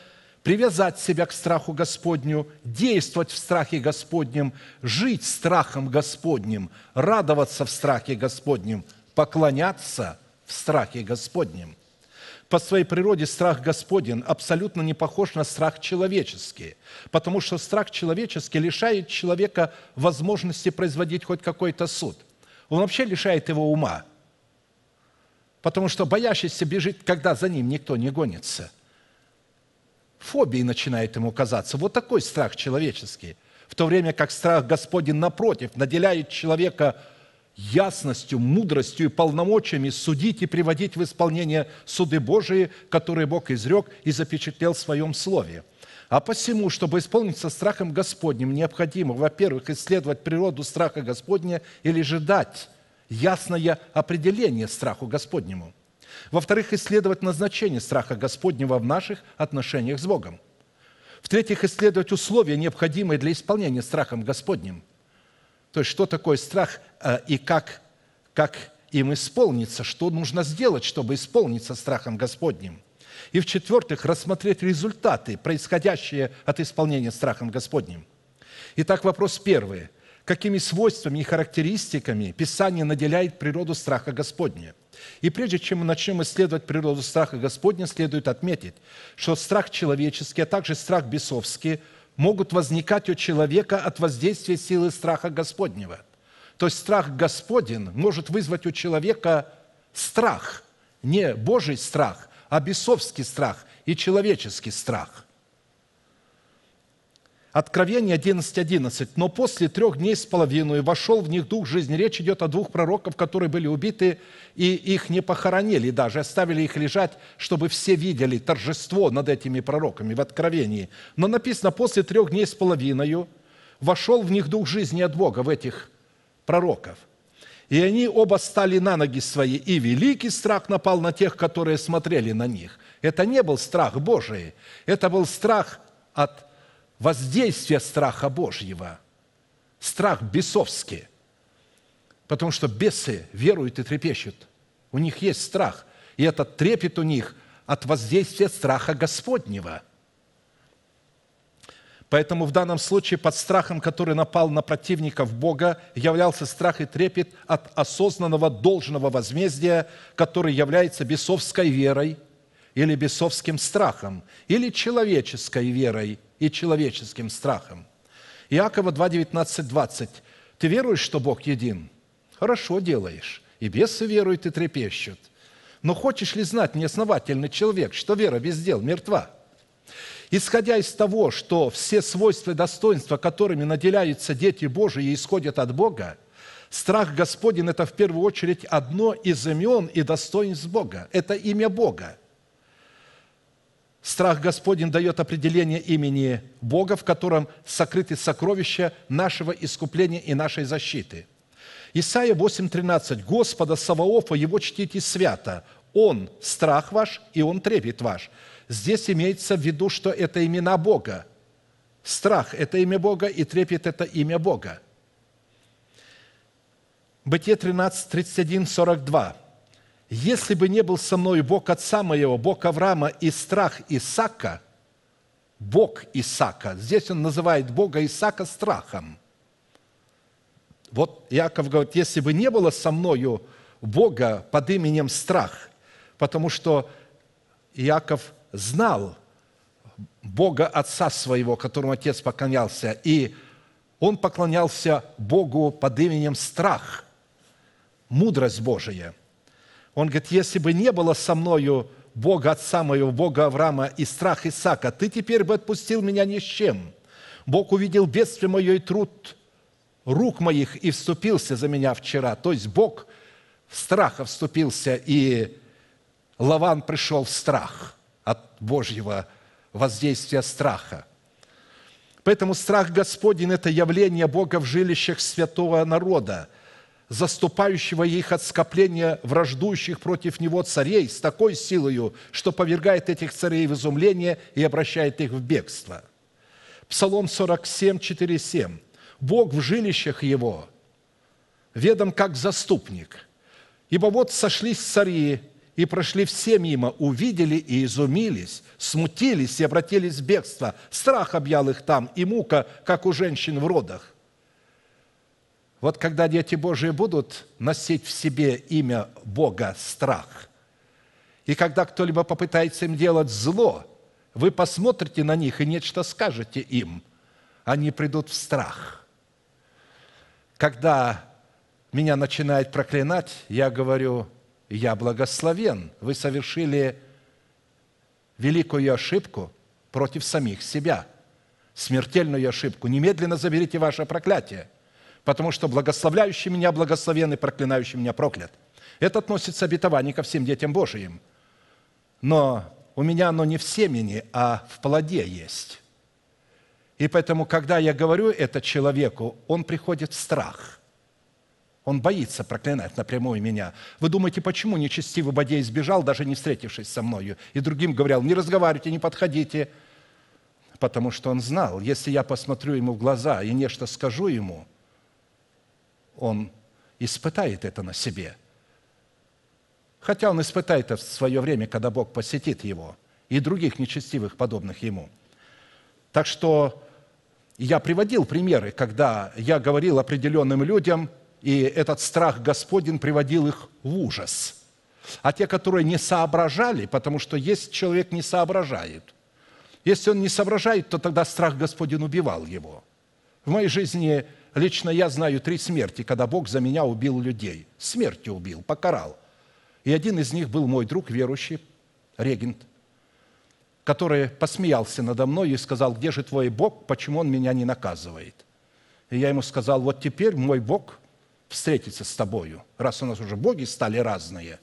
[SPEAKER 1] привязать себя к страху Господню, действовать в страхе Господнем, жить страхом Господним, радоваться в страхе Господнем, поклоняться в страхе Господнем – по своей природе страх Господен абсолютно не похож на страх человеческий, потому что страх человеческий лишает человека возможности производить хоть какой-то суд. Он вообще лишает его ума, потому что боящийся бежит, когда за ним никто не гонится. Фобией начинает ему казаться. Вот такой страх человеческий. В то время как страх Господень, напротив, наделяет человека – ясностью, мудростью и полномочиями судить и приводить в исполнение суды Божии, которые Бог изрек и запечатлел в Своем Слове. А посему, чтобы исполниться страхом Господним, необходимо, во-первых, исследовать природу страха Господня или же дать ясное определение страху Господнему. Во-вторых, исследовать назначение страха Господнего в наших отношениях с Богом. В-третьих, исследовать условия, необходимые для исполнения страхом Господним – то есть, что такое страх э, и как, как им исполниться, что нужно сделать, чтобы исполниться страхом Господним. И в-четвертых, рассмотреть результаты, происходящие от исполнения страхом Господним. Итак, вопрос первый. Какими свойствами и характеристиками Писание наделяет природу страха Господня? И прежде чем мы начнем исследовать природу страха Господня, следует отметить, что страх человеческий, а также страх бесовский – могут возникать у человека от воздействия силы страха Господнего. То есть страх Господен может вызвать у человека страх, не Божий страх, а бесовский страх и человеческий страх. Откровение 11.11. 11. «Но после трех дней с половиной вошел в них дух жизни». Речь идет о двух пророков, которые были убиты, и их не похоронили даже, оставили их лежать, чтобы все видели торжество над этими пророками в Откровении. Но написано, после трех дней с половиной вошел в них дух жизни от Бога, в этих пророков. И они оба стали на ноги свои, и великий страх напал на тех, которые смотрели на них. Это не был страх Божий, это был страх от воздействия страха Божьего, страх бесовский. Потому что бесы веруют и трепещут. У них есть страх. И этот трепет у них от воздействия страха Господнего – Поэтому в данном случае под страхом, который напал на противников Бога, являлся страх и трепет от осознанного должного возмездия, который является бесовской верой или бесовским страхом, или человеческой верой и человеческим страхом. Иакова 2, 19, 20. «Ты веруешь, что Бог един? Хорошо делаешь. И бесы веруют и трепещут. Но хочешь ли знать, неосновательный человек, что вера без дел мертва?» Исходя из того, что все свойства и достоинства, которыми наделяются дети Божии, исходят от Бога, страх Господень – это в первую очередь одно из имен и достоинств Бога. Это имя Бога. Страх Господень дает определение имени Бога, в котором сокрыты сокровища нашего искупления и нашей защиты. Исайя 8:13. «Господа Саваофа, Его чтите свято, Он – страх ваш, и Он – трепет ваш». Здесь имеется в виду, что это имена Бога. Страх – это имя Бога, и трепет – это имя Бога. Бытие 13, 31, 42. «Если бы не был со мной Бог отца моего, Бог Авраама и страх Исака, Бог Исака, здесь он называет Бога Исака страхом. Вот Иаков говорит, если бы не было со мною Бога под именем страх, потому что Иаков знал Бога Отца своего, которому Отец поклонялся, и он поклонялся Богу под именем Страх, мудрость Божия. Он говорит, если бы не было со мною Бога Отца моего, Бога Авраама и страх Исаака, ты теперь бы отпустил меня ни с чем. Бог увидел бедствие мое и труд рук моих и вступился за меня вчера. То есть Бог в страха вступился, и Лаван пришел в страх от Божьего воздействия страха. Поэтому страх Господень – это явление Бога в жилищах святого народа, заступающего их от скопления враждующих против Него царей с такой силою, что повергает этих царей в изумление и обращает их в бегство. Псалом 47, 4, 7. «Бог в жилищах Его, ведом как заступник, ибо вот сошлись цари, и прошли все мимо, увидели и изумились, смутились и обратились в бегство. Страх объял их там, и мука, как у женщин в родах. Вот когда дети Божии будут носить в себе имя Бога страх, и когда кто-либо попытается им делать зло, вы посмотрите на них и нечто скажете им, они придут в страх. Когда меня начинает проклинать, я говорю, я благословен. Вы совершили великую ошибку против самих себя, смертельную ошибку. Немедленно заберите ваше проклятие, потому что благословляющий меня благословен и проклинающий меня проклят. Это относится обетование ко всем детям Божиим. Но у меня оно не в семени, а в плоде есть. И поэтому, когда я говорю это человеку, он приходит в страх – он боится проклинать напрямую меня. Вы думаете, почему нечестивый Бодей сбежал, даже не встретившись со мною? И другим говорил, не разговаривайте, не подходите. Потому что он знал, если я посмотрю ему в глаза и нечто скажу ему, он испытает это на себе. Хотя он испытает это в свое время, когда Бог посетит его и других нечестивых, подобных ему. Так что я приводил примеры, когда я говорил определенным людям – и этот страх Господень приводил их в ужас. А те, которые не соображали, потому что есть человек не соображает. Если он не соображает, то тогда страх Господень убивал его. В моей жизни лично я знаю три смерти, когда Бог за меня убил людей. Смертью убил, покарал. И один из них был мой друг, верующий, регент, который посмеялся надо мной и сказал, где же твой Бог, почему он меня не наказывает? И я ему сказал, вот теперь мой Бог встретиться с тобою, раз у нас уже боги стали разные.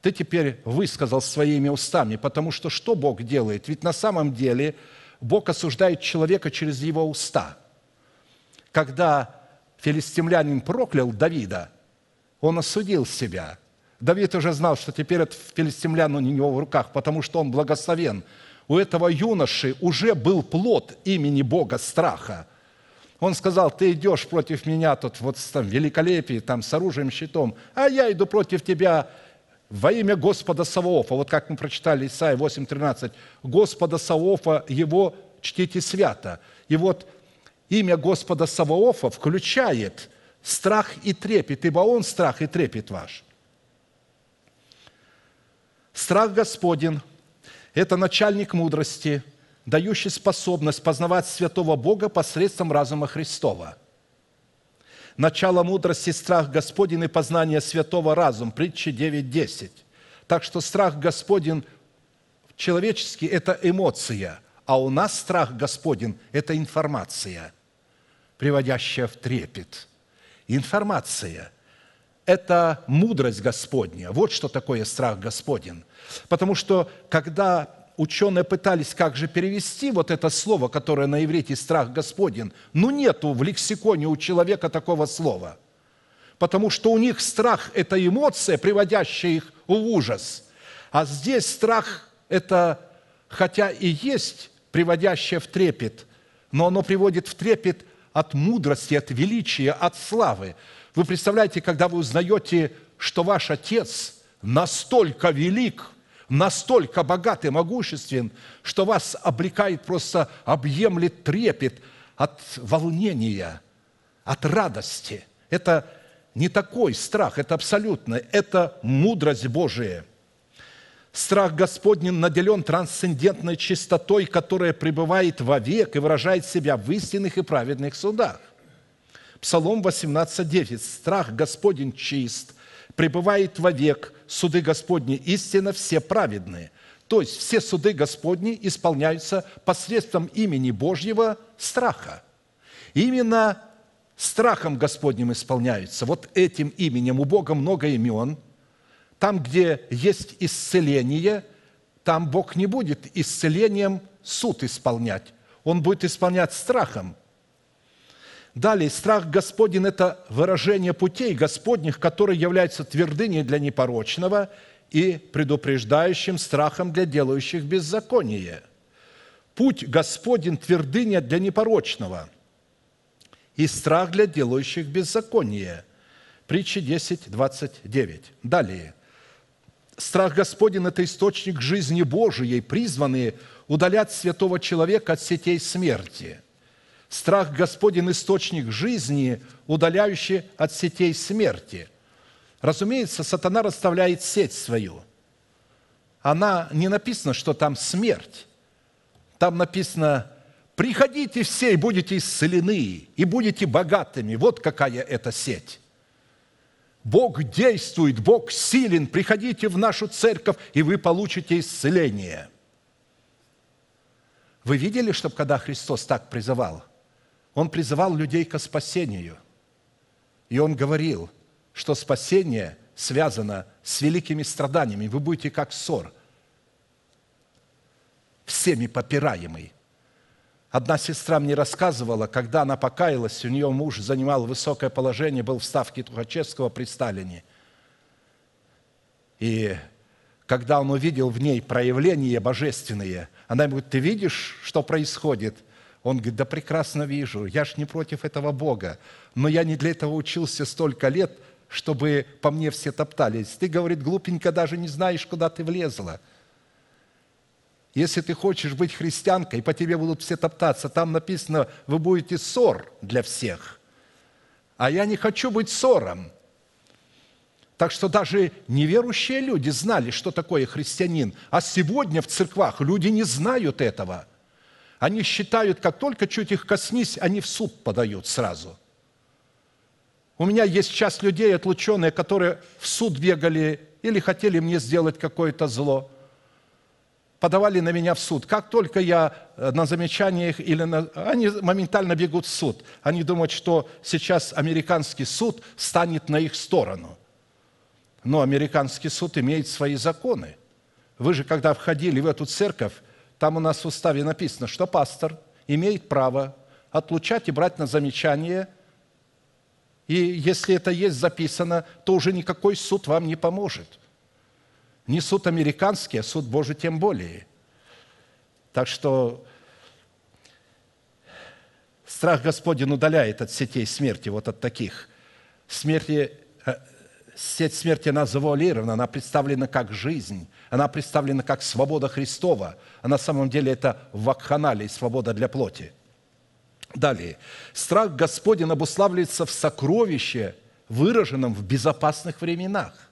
[SPEAKER 1] Ты теперь высказал своими устами, потому что что Бог делает? Ведь на самом деле Бог осуждает человека через его уста. Когда филистимлянин проклял Давида, он осудил себя. Давид уже знал, что теперь это филистимлян у него в руках, потому что он благословен. У этого юноши уже был плод имени Бога страха. Он сказал, ты идешь против меня тут вот с там, великолепием, там, с оружием, щитом, а я иду против тебя во имя Господа Саваофа. Вот как мы прочитали Исаия 8.13. Господа Саваофа, его чтите свято. И вот имя Господа Саваофа включает страх и трепет, ибо Он страх и трепет ваш. Страх Господень – это начальник мудрости, дающий способность познавать святого Бога посредством разума Христова. Начало мудрости – страх Господень и познание святого разум, притча 9.10. Так что страх Господень человеческий – это эмоция, а у нас страх Господень – это информация, приводящая в трепет – информация. Это мудрость Господня. Вот что такое страх Господень. Потому что, когда ученые пытались как же перевести вот это слово, которое на иврите «страх Господень», ну нету в лексиконе у человека такого слова. Потому что у них страх – это эмоция, приводящая их в ужас. А здесь страх – это, хотя и есть приводящее в трепет, но оно приводит в трепет от мудрости, от величия, от славы. Вы представляете, когда вы узнаете, что ваш Отец настолько велик, настолько богат и могуществен, что вас облекает, просто объемлет трепет от волнения, от радости. Это не такой страх, это абсолютно, это мудрость Божия – Страх Господний наделен трансцендентной чистотой, которая пребывает вовек и выражает себя в истинных и праведных судах. Псалом 18.9. «Страх Господень чист, пребывает вовек, суды Господни истинно все праведные». То есть все суды Господни исполняются посредством имени Божьего страха. Именно страхом Господним исполняются. Вот этим именем у Бога много имен – там, где есть исцеление, там Бог не будет исцелением суд исполнять. Он будет исполнять страхом. Далее, страх Господень – это выражение путей Господних, которые являются твердыней для непорочного и предупреждающим страхом для делающих беззаконие. Путь Господень – твердыня для непорочного и страх для делающих беззаконие. Притча 10, 29. Далее – Страх Господень – это источник жизни Божией, призванные удалять святого человека от сетей смерти. Страх Господень – источник жизни, удаляющий от сетей смерти. Разумеется, сатана расставляет сеть свою. Она не написано, что там смерть. Там написано, приходите все и будете исцелены, и будете богатыми. Вот какая это сеть. Бог действует, Бог силен, приходите в нашу церковь, и вы получите исцеление. Вы видели, что когда Христос так призывал? Он призывал людей к спасению. И Он говорил, что спасение связано с великими страданиями. Вы будете как ссор, всеми попираемый. Одна сестра мне рассказывала, когда она покаялась, у нее муж занимал высокое положение, был в ставке Тухачевского при Сталине. И когда он увидел в ней проявления божественные, она ему говорит, ты видишь, что происходит? Он говорит, да прекрасно вижу, я ж не против этого Бога, но я не для этого учился столько лет, чтобы по мне все топтались. Ты, говорит, глупенько даже не знаешь, куда ты влезла – если ты хочешь быть христианкой, по тебе будут все топтаться. Там написано, вы будете ссор для всех. А я не хочу быть ссором. Так что даже неверующие люди знали, что такое христианин. А сегодня в церквах люди не знают этого. Они считают, как только чуть их коснись, они в суд подают сразу. У меня есть часть людей, отлученные, которые в суд бегали или хотели мне сделать какое-то зло – подавали на меня в суд. Как только я э, на замечаниях или на... Они моментально бегут в суд. Они думают, что сейчас американский суд станет на их сторону. Но американский суд имеет свои законы. Вы же, когда входили в эту церковь, там у нас в уставе написано, что пастор имеет право отлучать и брать на замечание И если это есть записано, то уже никакой суд вам не поможет. Не суд американский, а суд Божий тем более. Так что страх Господень удаляет от сетей смерти, вот от таких. Смерти, э, сеть смерти, она завуалирована, она представлена как жизнь, она представлена как свобода Христова, а на самом деле это вакханалия, свобода для плоти. Далее. Страх Господень обуславливается в сокровище, выраженном в безопасных временах.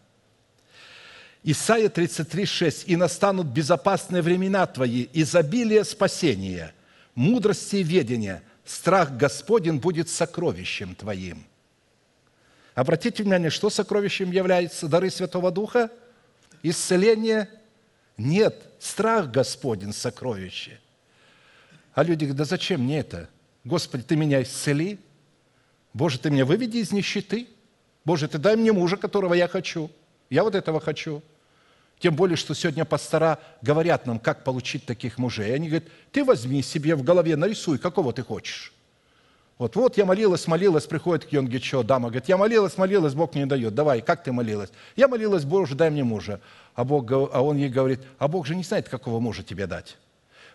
[SPEAKER 1] Исайя 33, 6. «И настанут безопасные времена Твои, изобилие спасения, мудрости и ведения, страх Господень будет сокровищем Твоим». Обратите внимание, что сокровищем является дары Святого Духа? Исцеление? Нет, страх Господень сокровище. А люди говорят, да зачем мне это? Господи, Ты меня исцели. Боже, Ты меня выведи из нищеты. Боже, Ты дай мне мужа, которого я хочу. Я вот этого хочу. Тем более, что сегодня пастора говорят нам, как получить таких мужей. Они говорят, ты возьми себе в голове, нарисуй, какого ты хочешь. Вот, вот я молилась, молилась, приходит к Йонгичо, дама говорит, я молилась, молилась, Бог не дает. Давай, как ты молилась? Я молилась, Боже, дай мне мужа. А, Бог, а он ей говорит, а Бог же не знает, какого мужа тебе дать.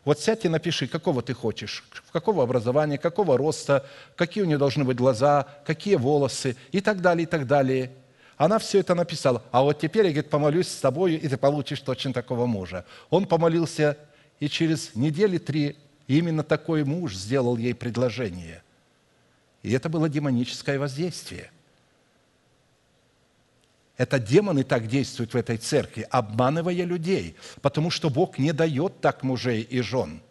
[SPEAKER 1] Вот сядь и напиши, какого ты хочешь, какого образования, какого роста, какие у нее должны быть глаза, какие волосы и так далее, и так далее – она все это написала. А вот теперь я, говорит, помолюсь с тобой, и ты получишь точно такого мужа. Он помолился, и через недели три именно такой муж сделал ей предложение. И это было демоническое воздействие. Это демоны так действуют в этой церкви, обманывая людей, потому что Бог не дает так мужей и жен.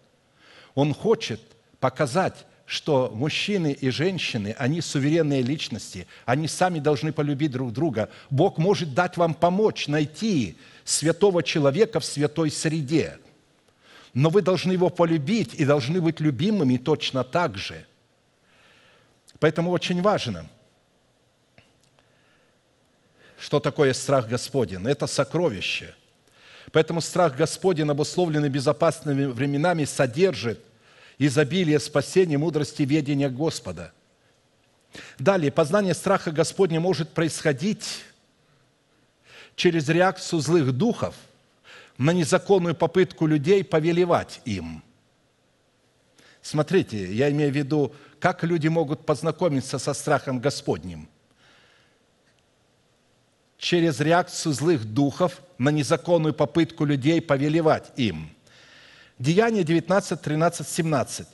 [SPEAKER 1] Он хочет показать, что мужчины и женщины, они суверенные личности, они сами должны полюбить друг друга. Бог может дать вам помочь найти святого человека в святой среде. Но вы должны его полюбить и должны быть любимыми точно так же. Поэтому очень важно, что такое страх Господень. Это сокровище. Поэтому страх Господень, обусловленный безопасными временами, содержит – изобилие спасения, мудрости, ведения Господа. Далее, познание страха Господня может происходить через реакцию злых духов на незаконную попытку людей повелевать им. Смотрите, я имею в виду, как люди могут познакомиться со страхом Господним. Через реакцию злых духов на незаконную попытку людей повелевать им – Деяние 19, 13, 17.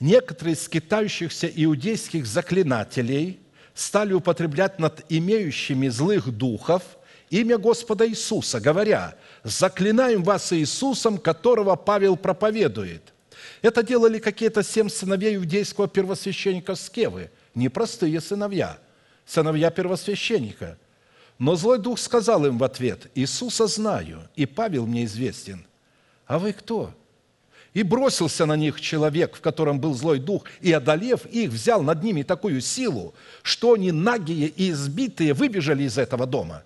[SPEAKER 1] Некоторые из скитающихся иудейских заклинателей стали употреблять над имеющими злых духов имя Господа Иисуса, говоря, «Заклинаем вас Иисусом, которого Павел проповедует». Это делали какие-то семь сыновей иудейского первосвященника Скевы, непростые сыновья, сыновья первосвященника. Но злой дух сказал им в ответ, «Иисуса знаю, и Павел мне известен, а вы кто? И бросился на них человек, в котором был злой дух, и, одолев их, взял над ними такую силу, что они нагие и избитые выбежали из этого дома.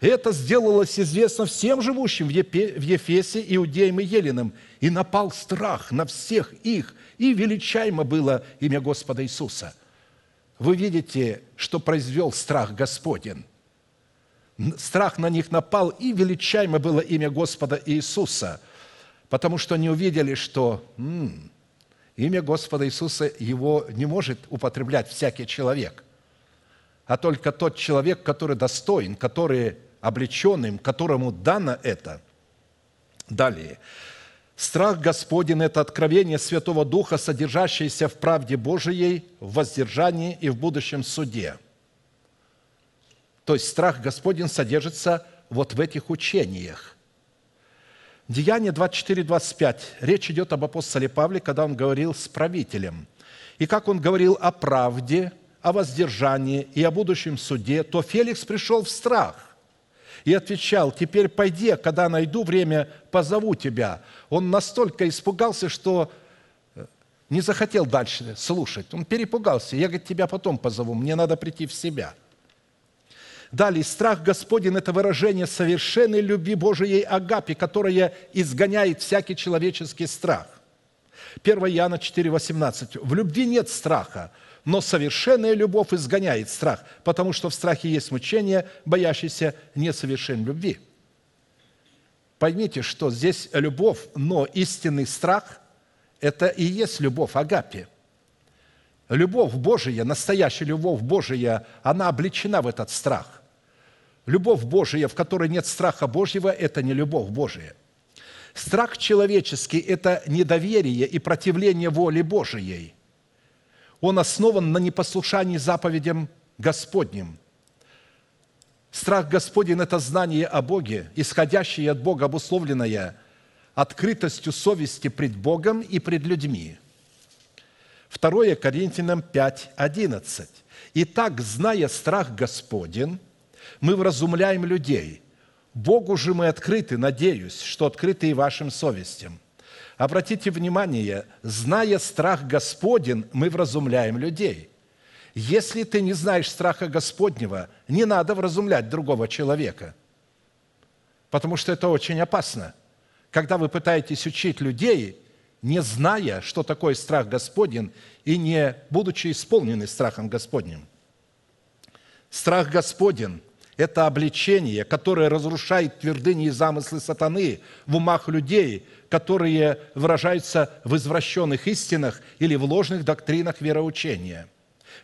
[SPEAKER 1] Это сделалось известно всем живущим в Ефесе, Иудеям и Еленам, и напал страх на всех их, и величаемо было имя Господа Иисуса. Вы видите, что произвел страх Господень. Страх на них напал, и величаемо было имя Господа Иисуса – потому что они увидели, что м-м, имя Господа Иисуса его не может употреблять всякий человек, а только тот человек, который достоин, который облеченным, которому дано это. Далее. Страх Господень – это откровение Святого Духа, содержащееся в правде Божией, в воздержании и в будущем суде. То есть страх Господень содержится вот в этих учениях – Деяние 24-25. Речь идет об апостоле Павле, когда он говорил с правителем. И как он говорил о правде, о воздержании и о будущем суде, то Феликс пришел в страх и отвечал, «Теперь пойди, когда найду время, позову тебя». Он настолько испугался, что э, не захотел дальше слушать. Он перепугался. Я, говорит, тебя потом позову, мне надо прийти в себя – Далее, страх Господень – это выражение совершенной любви Божией Агапи, которая изгоняет всякий человеческий страх. 1 Иоанна 4,18. «В любви нет страха, но совершенная любовь изгоняет страх, потому что в страхе есть мучение, боящийся несовершен любви». Поймите, что здесь любовь, но истинный страх – это и есть любовь Агапи. Любовь Божия, настоящая любовь Божия, она обличена в этот страх. Любовь Божия, в которой нет страха Божьего, это не любовь Божия. Страх человеческий – это недоверие и противление воле Божией. Он основан на непослушании заповедям Господним. Страх Господень – это знание о Боге, исходящее от Бога, обусловленное открытостью совести пред Богом и пред людьми. 2 Коринфянам 5, 11. «Итак, зная страх Господень, мы вразумляем людей. Богу же мы открыты, надеюсь, что открыты и вашим совестям. Обратите внимание, зная страх Господень, мы вразумляем людей. Если ты не знаешь страха Господнего, не надо вразумлять другого человека, потому что это очень опасно. Когда вы пытаетесь учить людей, не зная, что такое страх Господень, и не будучи исполнены страхом Господним. Страх Господень – это обличение, которое разрушает твердыни и замыслы сатаны в умах людей, которые выражаются в извращенных истинах или в ложных доктринах вероучения –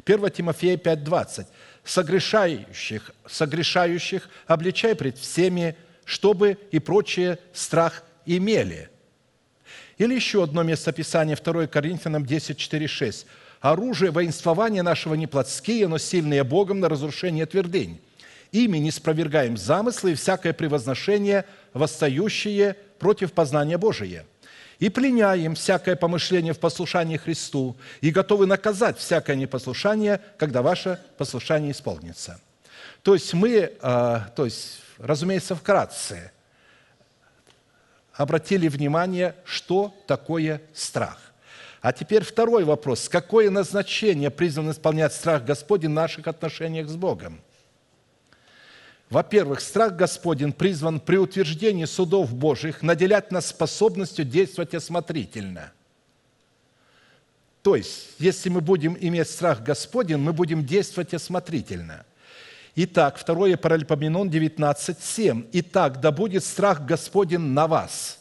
[SPEAKER 1] 1 Тимофея 5:20. «Согрешающих, согрешающих обличай пред всеми, чтобы и прочее страх имели». Или еще одно местописание, 2 Коринфянам 10:4-6. «Оружие воинствования нашего не плотские, но сильные Богом на разрушение твердынь. Ими не спровергаем замыслы и всякое превозношение, восстающее против познания Божия» и пленяем всякое помышление в послушании Христу, и готовы наказать всякое непослушание, когда ваше послушание исполнится». То есть мы, а, то есть, разумеется, вкратце обратили внимание, что такое страх. А теперь второй вопрос. Какое назначение призван исполнять страх Господень в наших отношениях с Богом? Во-первых, страх Господень призван при утверждении судов Божьих наделять нас способностью действовать осмотрительно. То есть, если мы будем иметь страх Господень, мы будем действовать осмотрительно. Итак, 2 Паралипоменон 19.7. «Итак, да будет страх Господень на вас.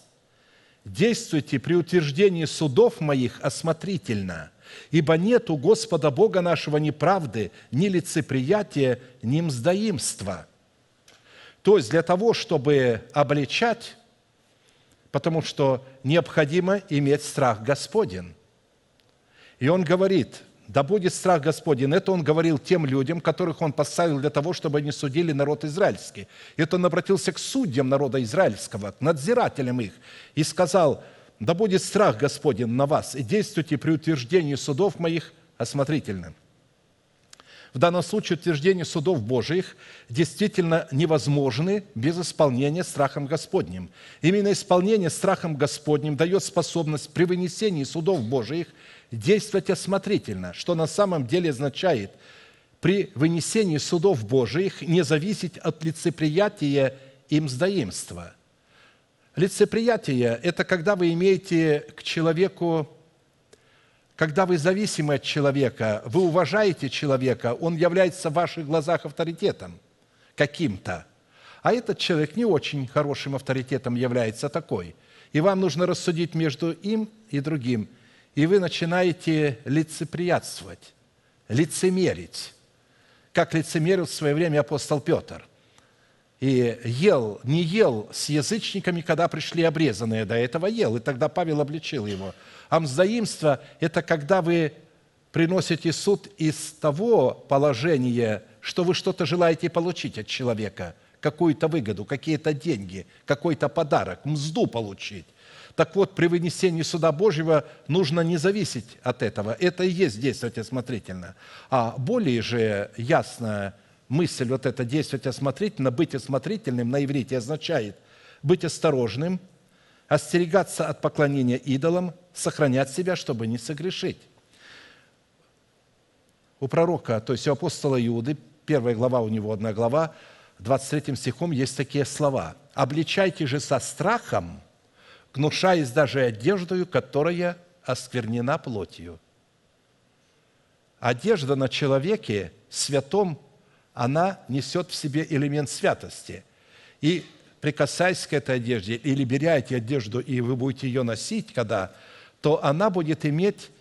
[SPEAKER 1] Действуйте при утверждении судов моих осмотрительно, ибо нет у Господа Бога нашего ни правды, ни лицеприятия, ни мздоимства». То есть для того, чтобы обличать, потому что необходимо иметь страх Господен. И он говорит, да будет страх Господень. Это он говорил тем людям, которых он поставил для того, чтобы они судили народ израильский. Это он обратился к судьям народа израильского, к надзирателям их, и сказал, да будет страх Господень на вас, и действуйте при утверждении судов моих осмотрительно. В данном случае утверждение судов Божьих действительно невозможны без исполнения страхом Господним. Именно исполнение страхом Господним дает способность при вынесении судов Божьих действовать осмотрительно, что на самом деле означает при вынесении судов Божьих не зависеть от лицеприятия и мздоимства. Лицеприятие – это когда вы имеете к человеку когда вы зависимы от человека, вы уважаете человека, он является в ваших глазах авторитетом каким-то, а этот человек не очень хорошим авторитетом является такой. И вам нужно рассудить между им и другим. И вы начинаете лицеприятствовать, лицемерить, как лицемерил в свое время апостол Петр. И ел, не ел с язычниками, когда пришли обрезанные, до этого ел, и тогда Павел обличил его – Амсдаимство – это когда вы приносите суд из того положения, что вы что-то желаете получить от человека, какую-то выгоду, какие-то деньги, какой-то подарок, мзду получить. Так вот, при вынесении суда Божьего нужно не зависеть от этого. Это и есть действовать осмотрительно. А более же ясная мысль, вот это действовать осмотрительно, быть осмотрительным на иврите означает быть осторожным – остерегаться от поклонения идолам, сохранять себя, чтобы не согрешить. У пророка, то есть у апостола Иуды, первая глава у него, одна глава, 23 стихом есть такие слова. «Обличайте же со страхом, гнушаясь даже одеждою, которая осквернена плотью. Одежда на человеке святом, она несет в себе элемент святости. И прикасаясь к этой одежде или беря эти одежду, и вы будете ее носить, когда, то она будет иметь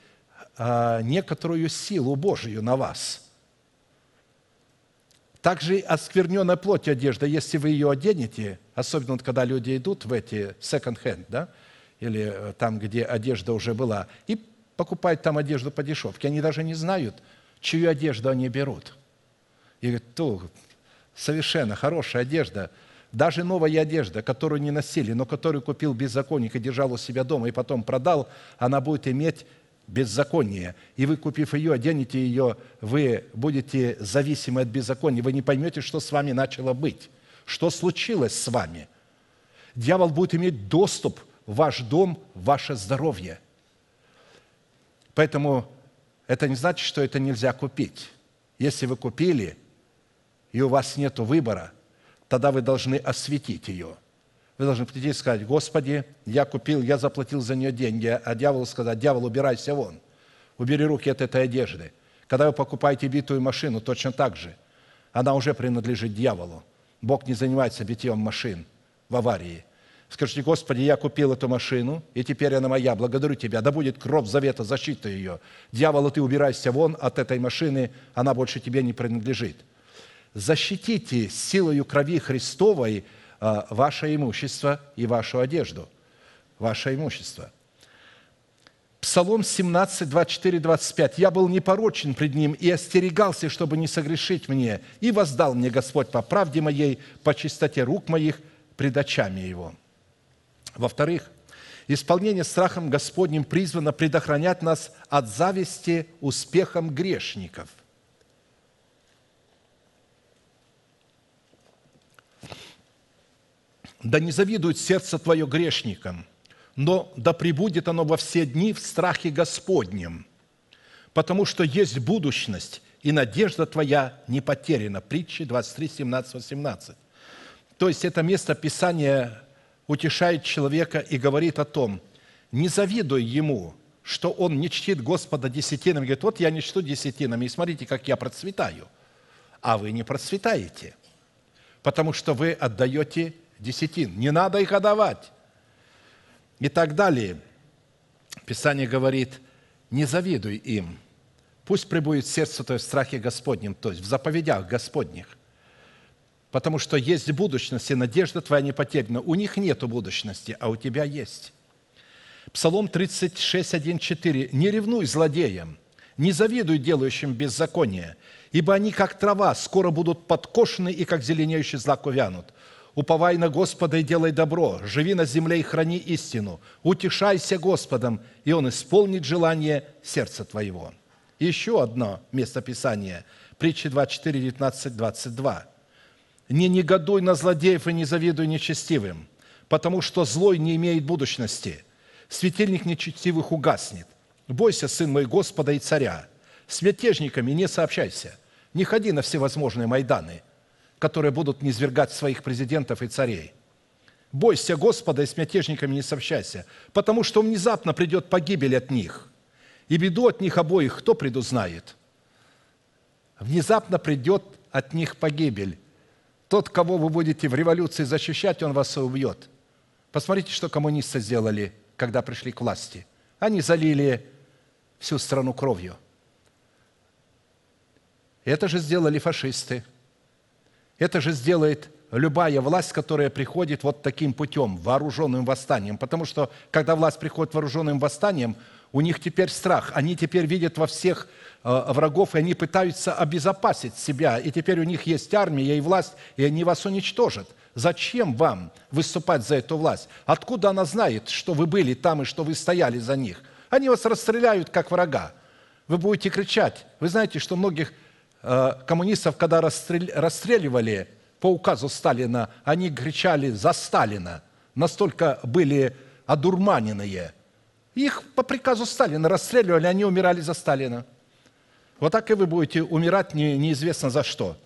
[SPEAKER 1] а, некоторую силу Божию на вас – также оскверненная плоть одежда, если вы ее оденете, особенно когда люди идут в эти second-hand, да, или э, там, где одежда уже была, и покупают там одежду по дешевке, они даже не знают, чью одежду они берут. И говорят, совершенно хорошая одежда, даже новая одежда, которую не носили, но которую купил беззаконник и держал у себя дома, и потом продал, она будет иметь беззаконие, и вы, купив ее, оденете ее, вы будете зависимы от беззакония, вы не поймете, что с вами начало быть, что случилось с вами. Дьявол будет иметь доступ в ваш дом, в ваше здоровье. Поэтому это не значит, что это нельзя купить. Если вы купили, и у вас нет выбора, тогда вы должны осветить ее – вы должны прийти и сказать, Господи, я купил, я заплатил за нее деньги, а дьяволу сказать, дьявол, убирайся вон, убери руки от этой одежды. Когда вы покупаете битую машину, точно так же. Она уже принадлежит дьяволу. Бог не занимается битьем машин в аварии. Скажите, Господи, я купил эту машину, и теперь она моя, благодарю Тебя, да будет кровь завета, защита ее. Дьявол, ты убирайся вон от этой машины, она больше тебе не принадлежит. Защитите силою крови Христовой а, ваше имущество и вашу одежду. Ваше имущество. Псалом 17, 24, 25. «Я был непорочен пред Ним и остерегался, чтобы не согрешить мне, и воздал мне Господь по правде моей, по чистоте рук моих пред очами Его». Во-вторых, исполнение страхом Господним призвано предохранять нас от зависти успехом грешников – да не завидует сердце твое грешникам, но да пребудет оно во все дни в страхе Господнем, потому что есть будущность, и надежда твоя не потеряна». Притчи 23, 17, 18. То есть это место Писания утешает человека и говорит о том, не завидуй ему, что он не чтит Господа десятинами. Говорит, вот я не чту десятинами, и смотрите, как я процветаю. А вы не процветаете, потому что вы отдаете десятин. Не надо их отдавать. И так далее. Писание говорит, не завидуй им. Пусть пребудет сердце твое в страхе Господнем, то есть в заповедях Господних. Потому что есть будущность, и надежда твоя не потеряна. У них нет будущности, а у тебя есть. Псалом 36, 1, 4. «Не ревнуй злодеям, не завидуй делающим беззаконие, ибо они, как трава, скоро будут подкошены и, как зеленеющий злак, увянут. Уповай на Господа и делай добро, живи на земле и храни истину. Утешайся Господом, и Он исполнит желание сердца твоего». еще одно место Писания, притчи 24, 19, 22. «Не негодуй на злодеев и не завидуй нечестивым, потому что злой не имеет будущности. Светильник нечестивых угаснет. Бойся, сын мой, Господа и царя. С мятежниками не сообщайся. Не ходи на всевозможные майданы – которые будут низвергать своих президентов и царей. Бойся Господа и с мятежниками не сообщайся, потому что внезапно придет погибель от них, и беду от них обоих кто предузнает? Внезапно придет от них погибель. Тот, кого вы будете в революции защищать, он вас и убьет. Посмотрите, что коммунисты сделали, когда пришли к власти. Они залили всю страну кровью. Это же сделали фашисты – это же сделает любая власть, которая приходит вот таким путем, вооруженным восстанием. Потому что, когда власть приходит вооруженным восстанием, у них теперь страх. Они теперь видят во всех э, врагов, и они пытаются обезопасить себя. И теперь у них есть армия и власть, и они вас уничтожат. Зачем вам выступать за эту власть? Откуда она знает, что вы были там и что вы стояли за них? Они вас расстреляют как врага. Вы будете кричать. Вы знаете, что многих коммунистов, когда расстреливали по указу Сталина, они кричали «за Сталина». Настолько были одурманенные. Их по приказу Сталина расстреливали, они умирали за Сталина. Вот так и вы будете умирать не, неизвестно за что.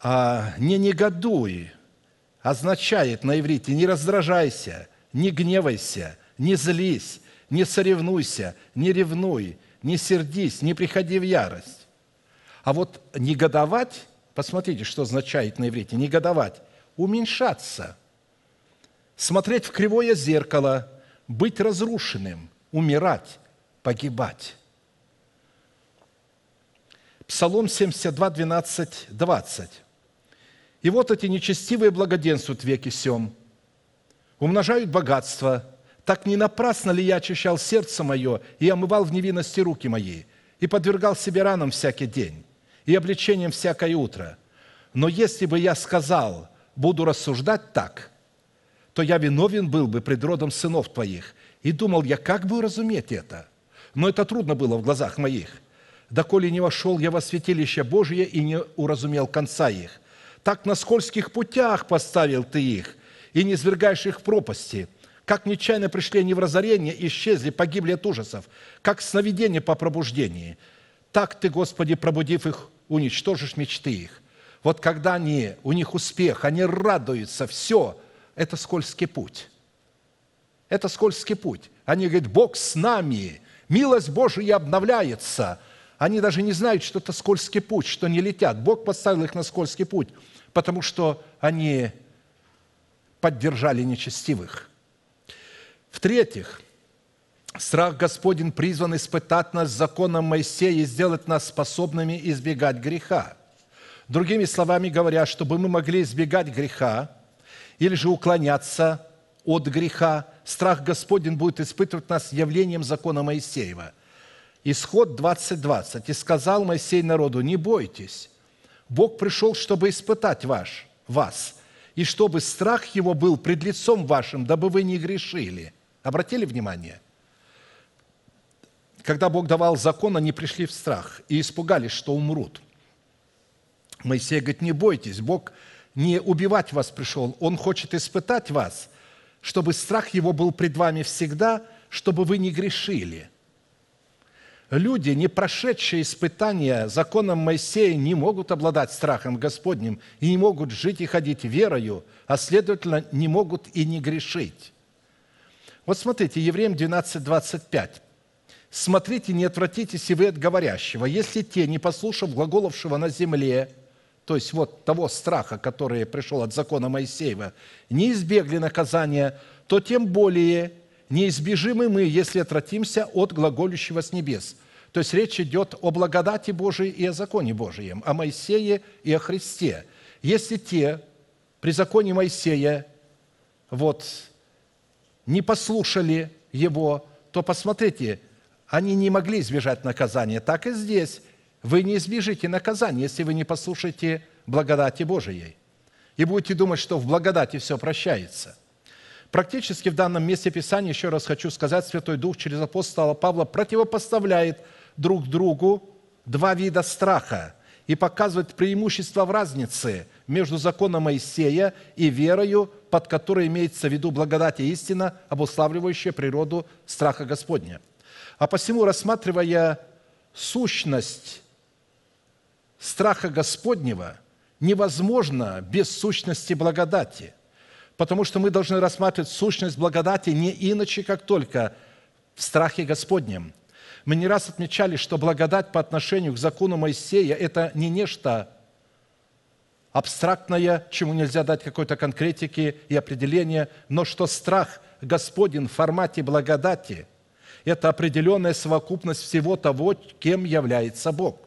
[SPEAKER 1] А, «Не негодуй» означает на иврите «не раздражайся», «не гневайся», «не злись», не соревнуйся, не ревнуй, не сердись, не приходи в ярость. А вот негодовать, посмотрите, что означает на иврите, негодовать, уменьшаться, смотреть в кривое зеркало, быть разрушенным, умирать, погибать. Псалом 72, 12, 20. «И вот эти нечестивые благоденствуют веки сем, умножают богатство, так не напрасно ли я очищал сердце мое и омывал в невинности руки мои, и подвергал себе ранам всякий день, и обличением всякое утро? Но если бы я сказал, буду рассуждать так, то я виновен был бы пред родом сынов твоих. И думал я, как бы уразуметь это? Но это трудно было в глазах моих. Доколе не вошел я во святилище Божие и не уразумел конца их. Так на скользких путях поставил ты их, и не свергаешь их в пропасти – как нечаянно пришли они в разорение, исчезли, погибли от ужасов, как сновидение по пробуждении. Так Ты, Господи, пробудив их, уничтожишь мечты их. Вот когда они, у них успех, они радуются, все, это скользкий путь. Это скользкий путь. Они говорят, Бог с нами, милость Божия обновляется. Они даже не знают, что это скользкий путь, что не летят. Бог поставил их на скользкий путь, потому что они поддержали нечестивых – в-третьих, страх Господень призван испытать нас законом Моисея и сделать нас способными избегать греха. Другими словами говоря, чтобы мы могли избегать греха или же уклоняться от греха, страх Господень будет испытывать нас явлением закона Моисеева. Исход 20.20. «И сказал Моисей народу, не бойтесь, Бог пришел, чтобы испытать ваш, вас, и чтобы страх его был пред лицом вашим, дабы вы не грешили. Обратили внимание? Когда Бог давал закон, они пришли в страх и испугались, что умрут. Моисей говорит, не бойтесь, Бог не убивать вас пришел, Он хочет испытать вас, чтобы страх Его был пред вами всегда, чтобы вы не грешили. Люди, не прошедшие испытания законом Моисея, не могут обладать страхом Господним и не могут жить и ходить верою, а следовательно, не могут и не грешить. Вот смотрите, Евреям 12, 25. «Смотрите, не отвратитесь и вы от говорящего, если те, не послушав глаголовшего на земле, то есть вот того страха, который пришел от закона Моисеева, не избегли наказания, то тем более не избежим и мы, если отвратимся от глаголющего с небес». То есть речь идет о благодати Божией и о законе Божием, о Моисее и о Христе. Если те при законе Моисея вот, не послушали его, то посмотрите, они не могли избежать наказания. Так и здесь. Вы не избежите наказания, если вы не послушаете благодати Божией. И будете думать, что в благодати все прощается. Практически в данном месте Писания, еще раз хочу сказать, Святой Дух через апостола Павла противопоставляет друг другу два вида страха и показывает преимущество в разнице между законом Моисея и верою, под которой имеется в виду благодать и истина, обуславливающая природу страха Господня. А посему, рассматривая сущность страха Господнего, невозможно без сущности благодати, потому что мы должны рассматривать сущность благодати не иначе, как только в страхе Господнем. Мы не раз отмечали, что благодать по отношению к закону Моисея – это не нечто абстрактное, чему нельзя дать какой-то конкретики и определения, но что страх Господень в формате благодати – это определенная совокупность всего того, кем является Бог.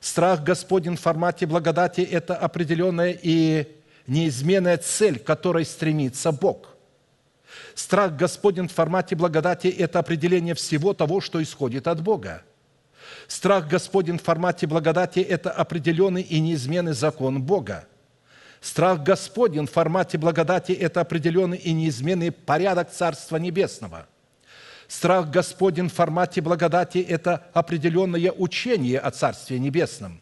[SPEAKER 1] Страх Господень в формате благодати – это определенная и неизменная цель, к которой стремится Бог. Страх Господень в формате благодати – это определение всего того, что исходит от Бога. Страх Господень в формате благодати – это определенный и неизменный закон Бога. Страх Господень в формате благодати – это определенный и неизменный порядок Царства Небесного. Страх Господень в формате благодати – это определенное учение о Царстве Небесном.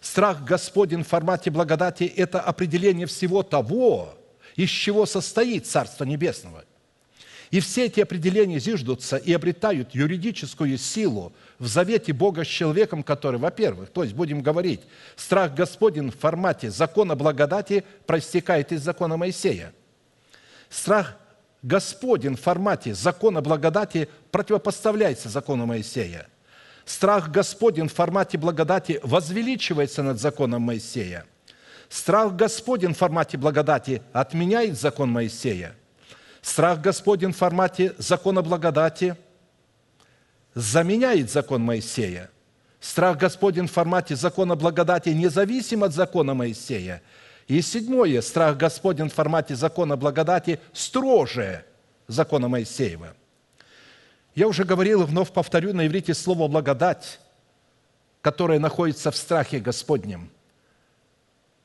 [SPEAKER 1] Страх Господень в формате благодати – это определение всего того, из чего состоит Царство Небесного – и все эти определения зиждутся и обретают юридическую силу в завете Бога с человеком, который, во-первых, то есть будем говорить, страх Господень в формате закона благодати проистекает из закона Моисея. Страх Господень в формате закона благодати противопоставляется закону Моисея. Страх Господень в формате благодати возвеличивается над законом Моисея. Страх Господень в формате благодати отменяет закон Моисея. Страх Господень в формате закона благодати заменяет закон Моисея. Страх Господень в формате закона благодати независим от закона Моисея – и седьмое, страх Господень в формате закона благодати строже закона Моисеева. Я уже говорил и вновь повторю на иврите слово «благодать», которое находится в страхе Господнем.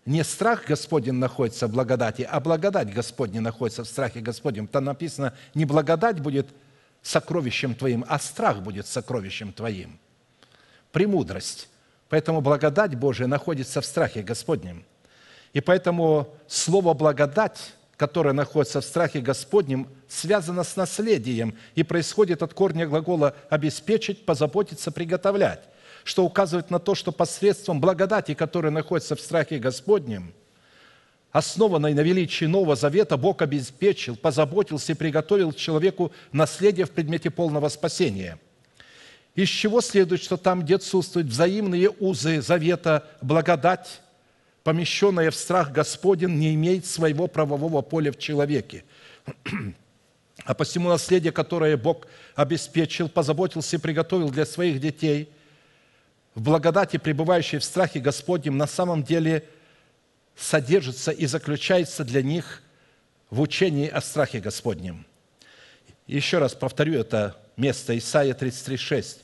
[SPEAKER 1] Не страх Господень находится в благодати, а благодать Господня находится в страхе Господнем. Там написано, не благодать будет сокровищем твоим, а страх будет сокровищем твоим. Премудрость. Поэтому благодать Божия находится в страхе Господнем – и поэтому слово «благодать», которое находится в страхе Господнем, связано с наследием и происходит от корня глагола «обеспечить», «позаботиться», «приготовлять», что указывает на то, что посредством благодати, которая находится в страхе Господнем, основанной на величии Нового Завета, Бог обеспечил, позаботился и приготовил человеку наследие в предмете полного спасения. Из чего следует, что там, где отсутствуют взаимные узы Завета, благодать, помещенное в страх Господен, не имеет своего правового поля в человеке. А посему наследие, которое Бог обеспечил, позаботился и приготовил для своих детей, в благодати, пребывающей в страхе Господнем, на самом деле содержится и заключается для них в учении о страхе Господнем. Еще раз повторю это место, Исайя 33,6.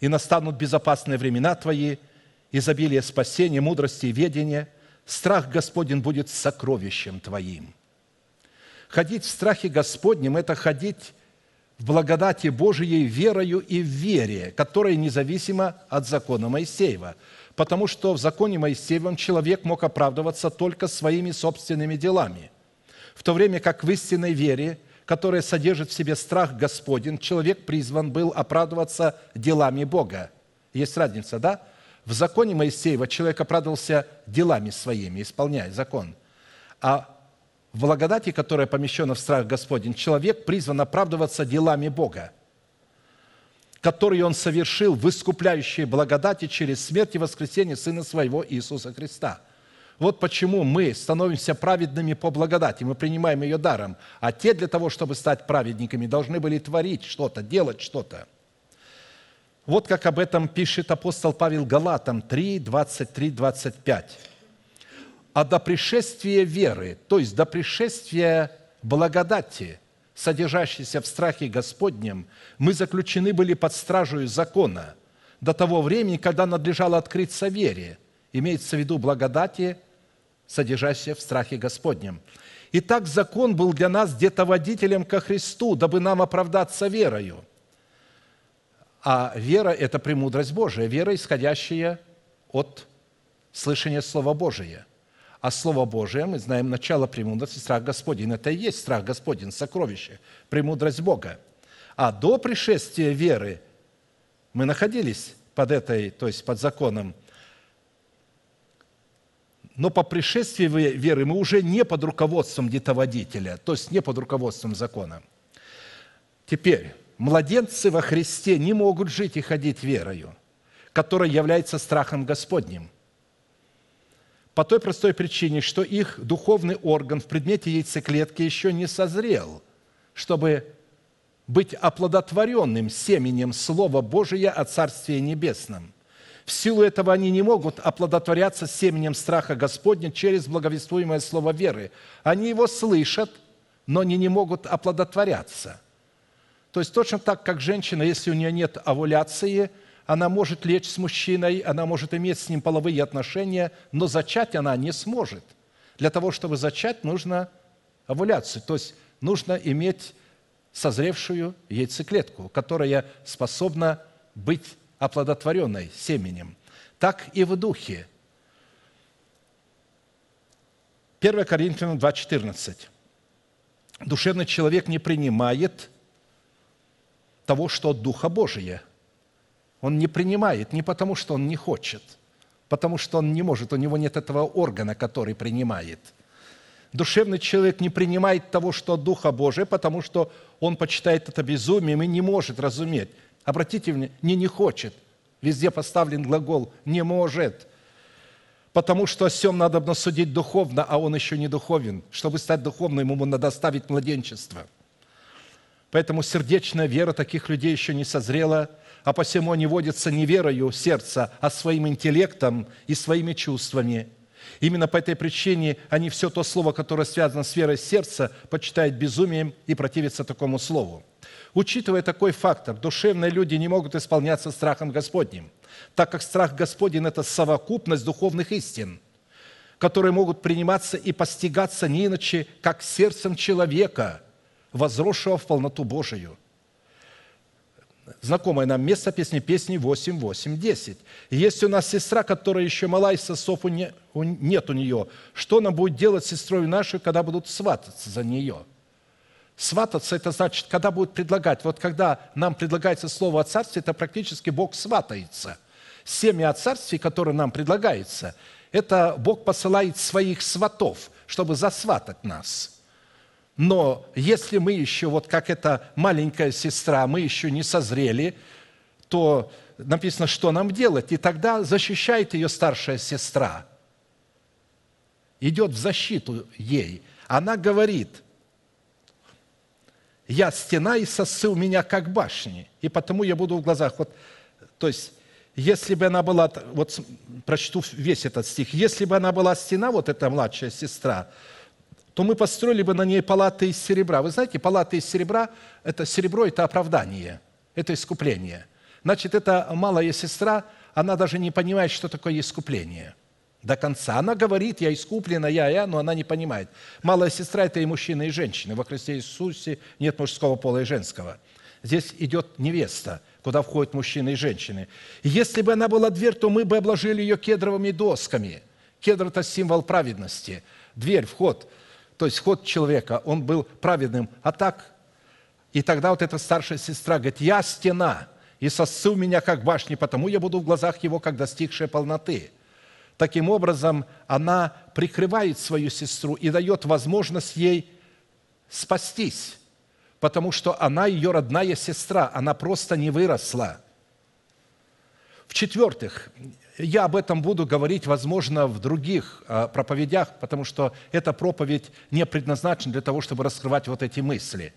[SPEAKER 1] «И настанут безопасные времена Твои, изобилие спасения, мудрости и ведения, страх Господень будет сокровищем твоим. Ходить в страхе Господнем – это ходить в благодати Божией верою и в вере, которая независима от закона Моисеева. Потому что в законе Моисеевом человек мог оправдываться только своими собственными делами, в то время как в истинной вере, которая содержит в себе страх Господень, человек призван был оправдываться делами Бога. Есть разница, да? В законе Моисеева человек оправдывался делами своими, исполняя закон. А в благодати, которая помещена в страх Господень, человек призван оправдываться делами Бога, которые он совершил в искупляющей благодати через смерть и воскресение Сына Своего Иисуса Христа. Вот почему мы становимся праведными по благодати, мы принимаем ее даром, а те для того, чтобы стать праведниками, должны были творить что-то, делать что-то – вот как об этом пишет апостол Павел Галатам 3, 23, 25. «А до пришествия веры, то есть до пришествия благодати, содержащейся в страхе Господнем, мы заключены были под стражей закона до того времени, когда надлежало открыться вере, имеется в виду благодати, содержащейся в страхе Господнем. Итак, закон был для нас где-то водителем ко Христу, дабы нам оправдаться верою – а вера – это премудрость Божия, вера, исходящая от слышания Слова Божия. А Слово Божие, мы знаем, начало премудрости, страх Господень. Это и есть страх Господень, сокровище, премудрость Бога. А до пришествия веры мы находились под этой, то есть под законом, но по пришествии веры мы уже не под руководством детоводителя, то есть не под руководством закона. Теперь, младенцы во Христе не могут жить и ходить верою, которая является страхом Господним. По той простой причине, что их духовный орган в предмете яйцеклетки еще не созрел, чтобы быть оплодотворенным семенем Слова Божия о Царстве Небесном. В силу этого они не могут оплодотворяться семенем страха Господня через благовествуемое слово веры. Они его слышат, но они не могут оплодотворяться – то есть точно так, как женщина, если у нее нет овуляции, она может лечь с мужчиной, она может иметь с ним половые отношения, но зачать она не сможет. Для того, чтобы зачать, нужно овуляцию, то есть нужно иметь созревшую яйцеклетку, которая способна быть оплодотворенной семенем. Так и в духе. 1 Коринфянам 2,14. Душевный человек не принимает того, что от Духа Божия. Он не принимает не потому, что он не хочет, потому что он не может, у него нет этого органа, который принимает. Душевный человек не принимает того, что от Духа Божия, потому что он почитает это безумием и не может разуметь. Обратите внимание, не не хочет. Везде поставлен глагол «не может». Потому что о всем надо судить духовно, а он еще не духовен. Чтобы стать духовным, ему надо оставить младенчество. Поэтому сердечная вера таких людей еще не созрела, а посему они водятся не верою сердца, а своим интеллектом и своими чувствами. Именно по этой причине они все то слово, которое связано с верой сердца, почитают безумием и противятся такому слову. Учитывая такой фактор, душевные люди не могут исполняться страхом Господним, так как страх Господень – это совокупность духовных истин, которые могут приниматься и постигаться не иначе, как сердцем человека, возросшего в полноту Божию. Знакомое нам место песни, песни 8, 8, 10. Есть у нас сестра, которая еще мала, и сосов нет у нее. Что она будет делать с сестрой нашей, когда будут свататься за нее – Свататься – это значит, когда будет предлагать. Вот когда нам предлагается слово о царстве, это практически Бог сватается. Семя о царстве, которое нам предлагается, это Бог посылает своих сватов, чтобы засватать нас. Но если мы еще, вот как эта маленькая сестра, мы еще не созрели, то написано, что нам делать. И тогда защищает ее старшая сестра. Идет в защиту ей. Она говорит – я стена, и сосы у меня как башни, и потому я буду в глазах. Вот, то есть, если бы она была, вот прочту весь этот стих, если бы она была стена, вот эта младшая сестра, то мы построили бы на ней палаты из серебра. Вы знаете, палаты из серебра, это серебро – это оправдание, это искупление. Значит, эта малая сестра, она даже не понимает, что такое искупление – до конца. Она говорит, я искуплена, я, я, но она не понимает. Малая сестра – это и мужчина, и женщина. Во Христе Иисусе нет мужского пола и женского. Здесь идет невеста, куда входят мужчины и женщины. Если бы она была дверь, то мы бы обложили ее кедровыми досками. Кедр – это символ праведности. Дверь, вход, то есть вход человека, он был праведным. А так, и тогда вот эта старшая сестра говорит, я стена, и сосцы у меня как башни, потому я буду в глазах его, как достигшая полноты. Таким образом, она прикрывает свою сестру и дает возможность ей спастись, потому что она ее родная сестра, она просто не выросла. В-четвертых, я об этом буду говорить, возможно, в других а, проповедях, потому что эта проповедь не предназначена для того, чтобы раскрывать вот эти мысли.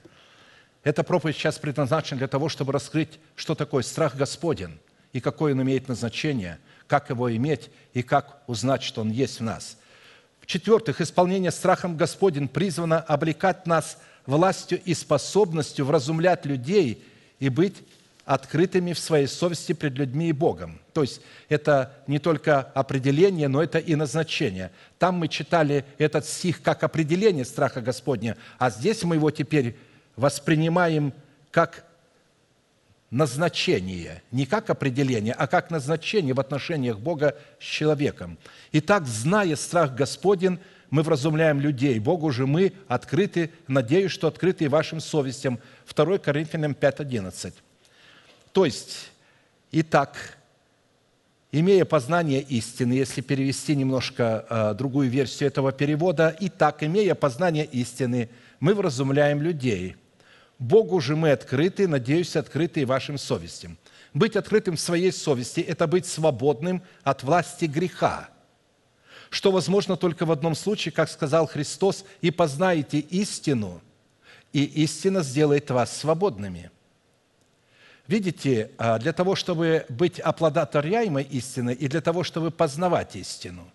[SPEAKER 1] Эта проповедь сейчас предназначена для того, чтобы раскрыть, что такое страх Господен и какое он имеет назначение – как его иметь и как узнать, что он есть в нас. В-четвертых, исполнение страхом Господень призвано облекать нас властью и способностью вразумлять людей и быть открытыми в своей совести пред людьми и Богом. То есть это не только определение, но это и назначение. Там мы читали этот стих как определение страха Господня, а здесь мы его теперь воспринимаем как назначение, не как определение, а как назначение в отношениях Бога с человеком. Итак, зная страх Господен, мы вразумляем людей. Богу же мы открыты, надеюсь, что открыты и вашим совестям. 2 Коринфянам 5.11. То есть, итак, имея познание истины, если перевести немножко э, другую версию этого перевода, итак, имея познание истины, мы вразумляем людей – Богу же мы открыты, надеюсь, открыты и вашим совестям. Быть открытым в своей совести – это быть свободным от власти греха, что возможно только в одном случае, как сказал Христос, «И познаете истину, и истина сделает вас свободными». Видите, а, для того, чтобы быть оплодотворяемой истиной и для того, чтобы познавать истину,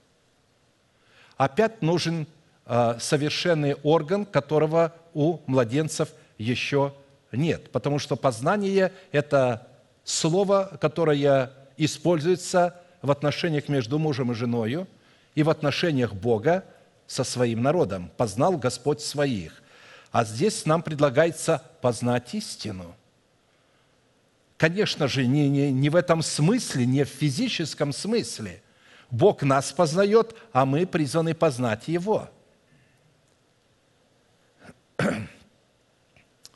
[SPEAKER 1] опять нужен а, совершенный орган, которого у младенцев – еще нет, потому что познание – это слово, которое используется в отношениях между мужем и женой и в отношениях Бога со своим народом. «Познал Господь своих». А здесь нам предлагается познать истину. Конечно же, не, не, не в этом смысле, не в физическом смысле. Бог нас познает, а мы призваны познать Его.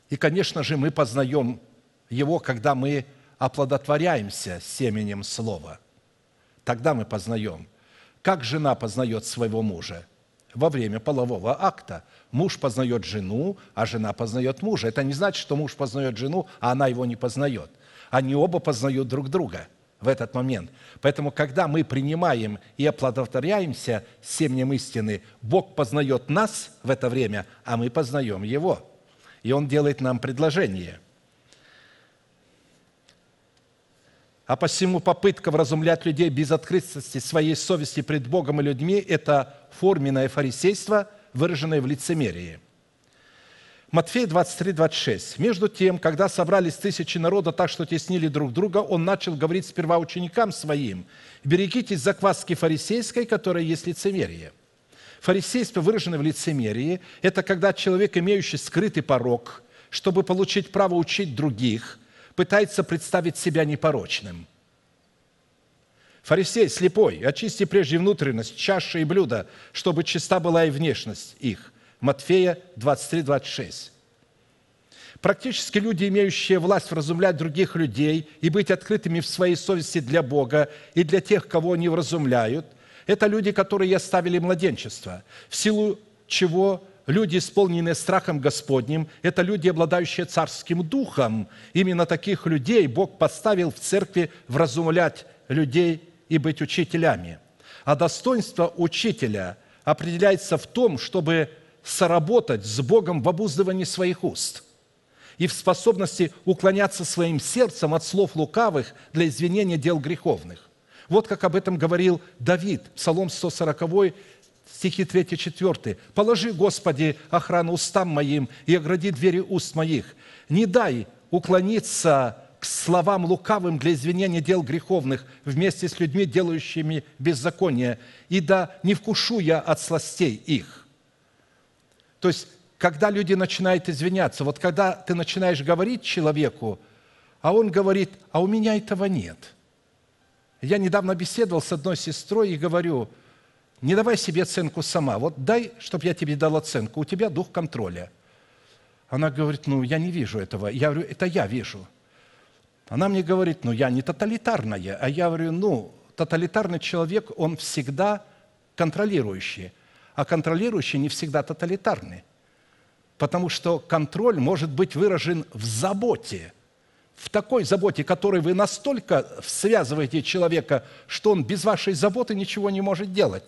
[SPEAKER 1] И, конечно же, мы познаем его, когда мы оплодотворяемся семенем Слова. Тогда мы познаем. Как жена познает своего мужа? во время полового акта. Муж познает жену, а жена познает мужа. Это не значит, что муж познает жену, а она его не познает. Они оба познают друг друга в этот момент. Поэтому, когда мы принимаем и оплодотворяемся семенем истины, Бог познает нас в это время, а мы познаем Его. И Он делает нам предложение – А посему попытка вразумлять людей без открытости своей совести пред Богом и людьми – это форменное фарисейство, выраженное в лицемерии. Матфей 23, 26. «Между тем, когда собрались тысячи народа так, что теснили друг друга, он начал говорить сперва ученикам своим, «Берегитесь закваски фарисейской, которая есть лицемерие». Фарисейство, выраженное в лицемерии, это когда человек, имеющий скрытый порог, чтобы получить право учить других – пытается представить себя непорочным. Фарисей слепой, очисти прежде внутренность, чаши и блюда, чтобы чиста была и внешность их. Матфея 23, 26. Практически люди, имеющие власть вразумлять других людей и быть открытыми в своей совести для Бога и для тех, кого они вразумляют, это люди, которые оставили младенчество, в силу чего люди, исполненные страхом Господним, это люди, обладающие царским духом. Именно таких людей Бог поставил в церкви вразумлять людей и быть учителями. А достоинство учителя определяется в том, чтобы соработать с Богом в обуздывании своих уст и в способности уклоняться своим сердцем от слов лукавых для извинения дел греховных. Вот как об этом говорил Давид, Псалом 140, стихи 3-4. «Положи, Господи, охрану устам моим и огради двери уст моих. Не дай уклониться к словам лукавым для извинения дел греховных вместе с людьми, делающими беззаконие, и да не вкушу я от сластей их». То есть, когда люди начинают извиняться, вот когда ты начинаешь говорить человеку, а он говорит, а у меня этого нет. Я недавно беседовал с одной сестрой и говорю – не давай себе оценку сама. Вот дай, чтобы я тебе дал оценку. У тебя дух контроля. Она говорит, ну, я не вижу этого. Я говорю, это я вижу. Она мне говорит, ну, я не тоталитарная. А я говорю, ну, тоталитарный человек, он всегда контролирующий. А контролирующий не всегда тоталитарный. Потому что контроль может быть выражен в заботе – в такой заботе, которой вы настолько связываете человека, что он без вашей заботы ничего не может делать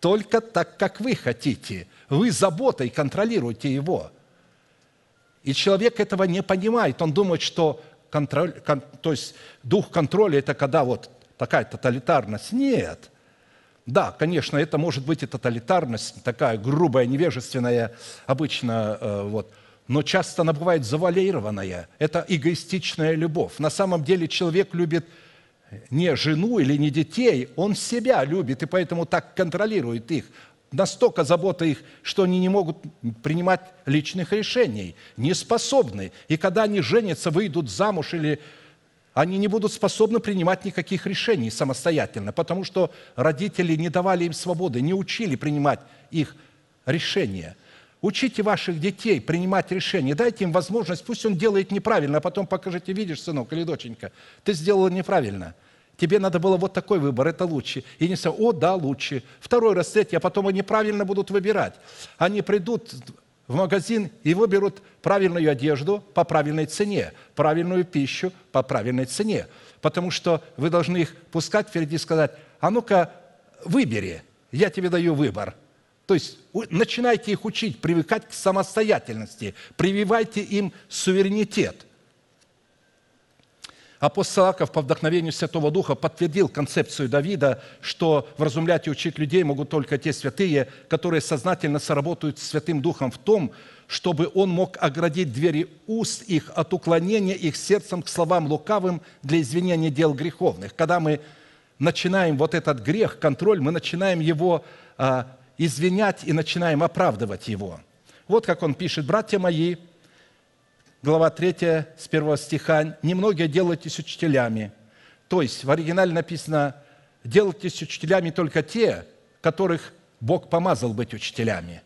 [SPEAKER 1] только так, как вы хотите. Вы заботой контролируете его. И человек этого не понимает. Он думает, что контроль, кон, то есть дух контроля – это когда вот такая тоталитарность. Нет. Да, конечно, это может быть и тоталитарность, такая грубая, невежественная, обычно э, вот, но часто она бывает завалированная. Это эгоистичная любовь. На самом деле человек любит – не жену или не детей, он себя любит и поэтому так контролирует их. Настолько забота их, что они не могут принимать личных решений, не способны. И когда они женятся, выйдут замуж или они не будут способны принимать никаких решений самостоятельно, потому что родители не давали им свободы, не учили принимать их решения. Учите ваших детей принимать решения, дайте им возможность, пусть он делает неправильно, а потом покажите, видишь, сынок или доченька, ты сделал неправильно. Тебе надо было вот такой выбор, это лучше. И не сказать, о, да, лучше. Второй раз, третий, а потом они правильно будут выбирать. Они придут в магазин и выберут правильную одежду по правильной цене, правильную пищу по правильной цене. Потому что вы должны их пускать впереди и сказать, а ну-ка, выбери, я тебе даю выбор – то есть начинайте их учить, привыкать к самостоятельности, прививайте им суверенитет. Апостол Аков по вдохновению Святого Духа подтвердил концепцию Давида, что вразумлять и учить людей могут только те святые, которые сознательно соработают с Святым Духом в том, чтобы он мог оградить двери уст их от уклонения их сердцем к словам лукавым для извинения дел греховных. Когда мы начинаем вот этот грех, контроль, мы начинаем его а, извинять и начинаем оправдывать его. Вот как он пишет, «Братья мои, глава 3, с 1 стиха, «Немногие делайтесь учителями». То есть в оригинале написано, «Делайтесь учителями только те, которых Бог помазал быть учителями»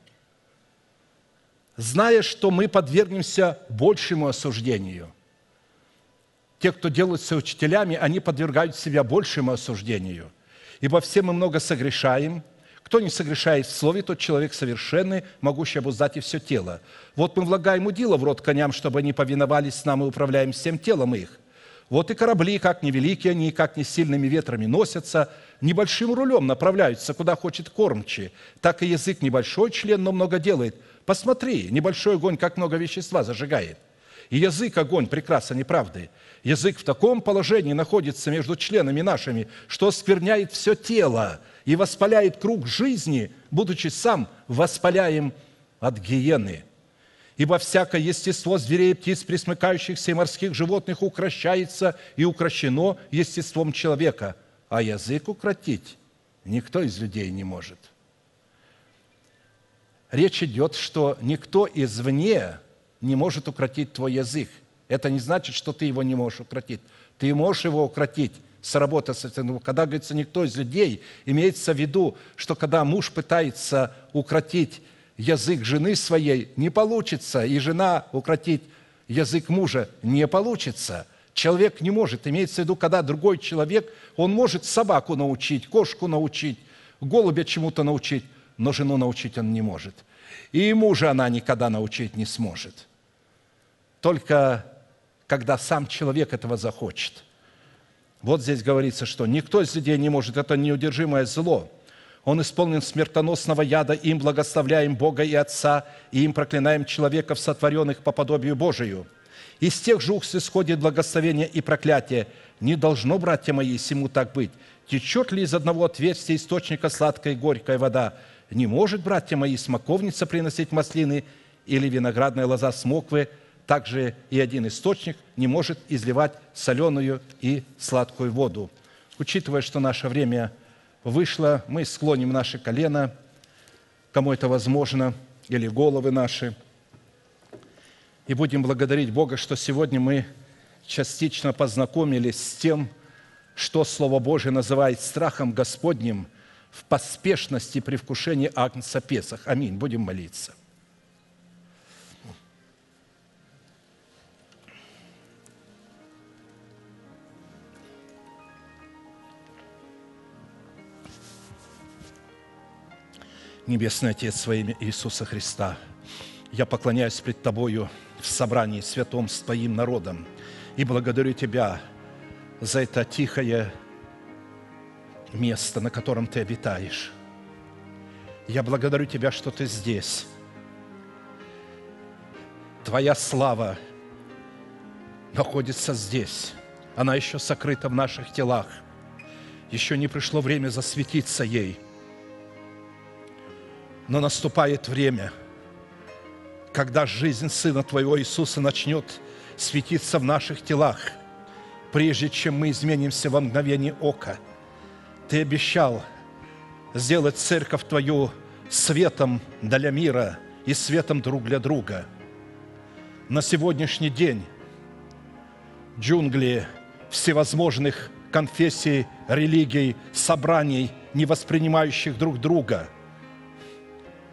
[SPEAKER 1] зная, что мы подвергнемся большему осуждению. Те, кто делаются учителями, они подвергают себя большему осуждению. Ибо все мы много согрешаем – Кто не согрешает в слове, тот человек совершенный, могущий обуздать и все тело. Вот мы влагаем удила в рот коням, чтобы они повиновались нам и управляем всем телом их. Вот и корабли, как невеликие они, как не сильными ветрами носятся, небольшим рулем направляются, куда хочет кормчий. Так и язык небольшой член, но много делает. Посмотри, небольшой огонь, как много вещества зажигает. И язык – огонь прекраса неправды. Язык в таком положении находится между членами нашими, что оскверняет все тело – и воспаляет круг жизни, будучи сам воспаляем от гиены. Ибо всякое естество зверей, птиц, присмыкающихся и морских животных укращается и укращено естеством человека, а язык укротить никто из людей не может. Речь идет, что никто извне не может укротить твой язык. Это не значит, что ты его не можешь укротить. Ты можешь его укротить, сработать с этим. Когда, говорится, никто из людей, имеется в виду, что когда муж пытается укротить язык жены своей, не получится, и жена укротить язык мужа не получится. Человек не может, имеется в виду, когда другой человек, он может собаку научить, кошку научить, голубя чему-то научить, но жену научить он не может. И мужа она никогда научить не сможет. Только когда сам человек этого захочет – вот здесь говорится, что никто из людей не может, это неудержимое зло. Он исполнен смертоносного яда, им благословляем Бога и Отца, и им проклинаем человеков, сотворенных по подобию Божию. Из тех же уст исходит благословение и проклятие. Не должно, братья мои, всему так быть. Течет ли из одного отверстия источника сладкая и горькая вода? Не может, братья мои, смоковница приносить маслины или виноградная лоза смоквы – также и один источник не может изливать соленую и сладкую воду. Учитывая, что наше время вышло, мы склоним наши колено, кому это возможно, или головы наши, и будем благодарить Бога, что сегодня мы частично познакомились с тем, что Слово Божие называет страхом Господним в поспешности при вкушении Агнца Песах. Аминь. Будем молиться. Небесный Отец, во имя Иисуса Христа, я поклоняюсь пред Тобою в собрании святом с Твоим народом и благодарю Тебя за это тихое место, на котором Ты обитаешь. Я благодарю Тебя, что Ты здесь. Твоя слава находится здесь. Она еще сокрыта в наших телах. Еще не пришло время засветиться ей – но наступает время, когда жизнь Сына Твоего Иисуса начнет светиться в наших телах, прежде чем мы изменимся во мгновение ока. Ты обещал сделать церковь Твою светом для мира и светом друг для друга. На сегодняшний день джунгли всевозможных конфессий, религий, собраний, не воспринимающих друг друга –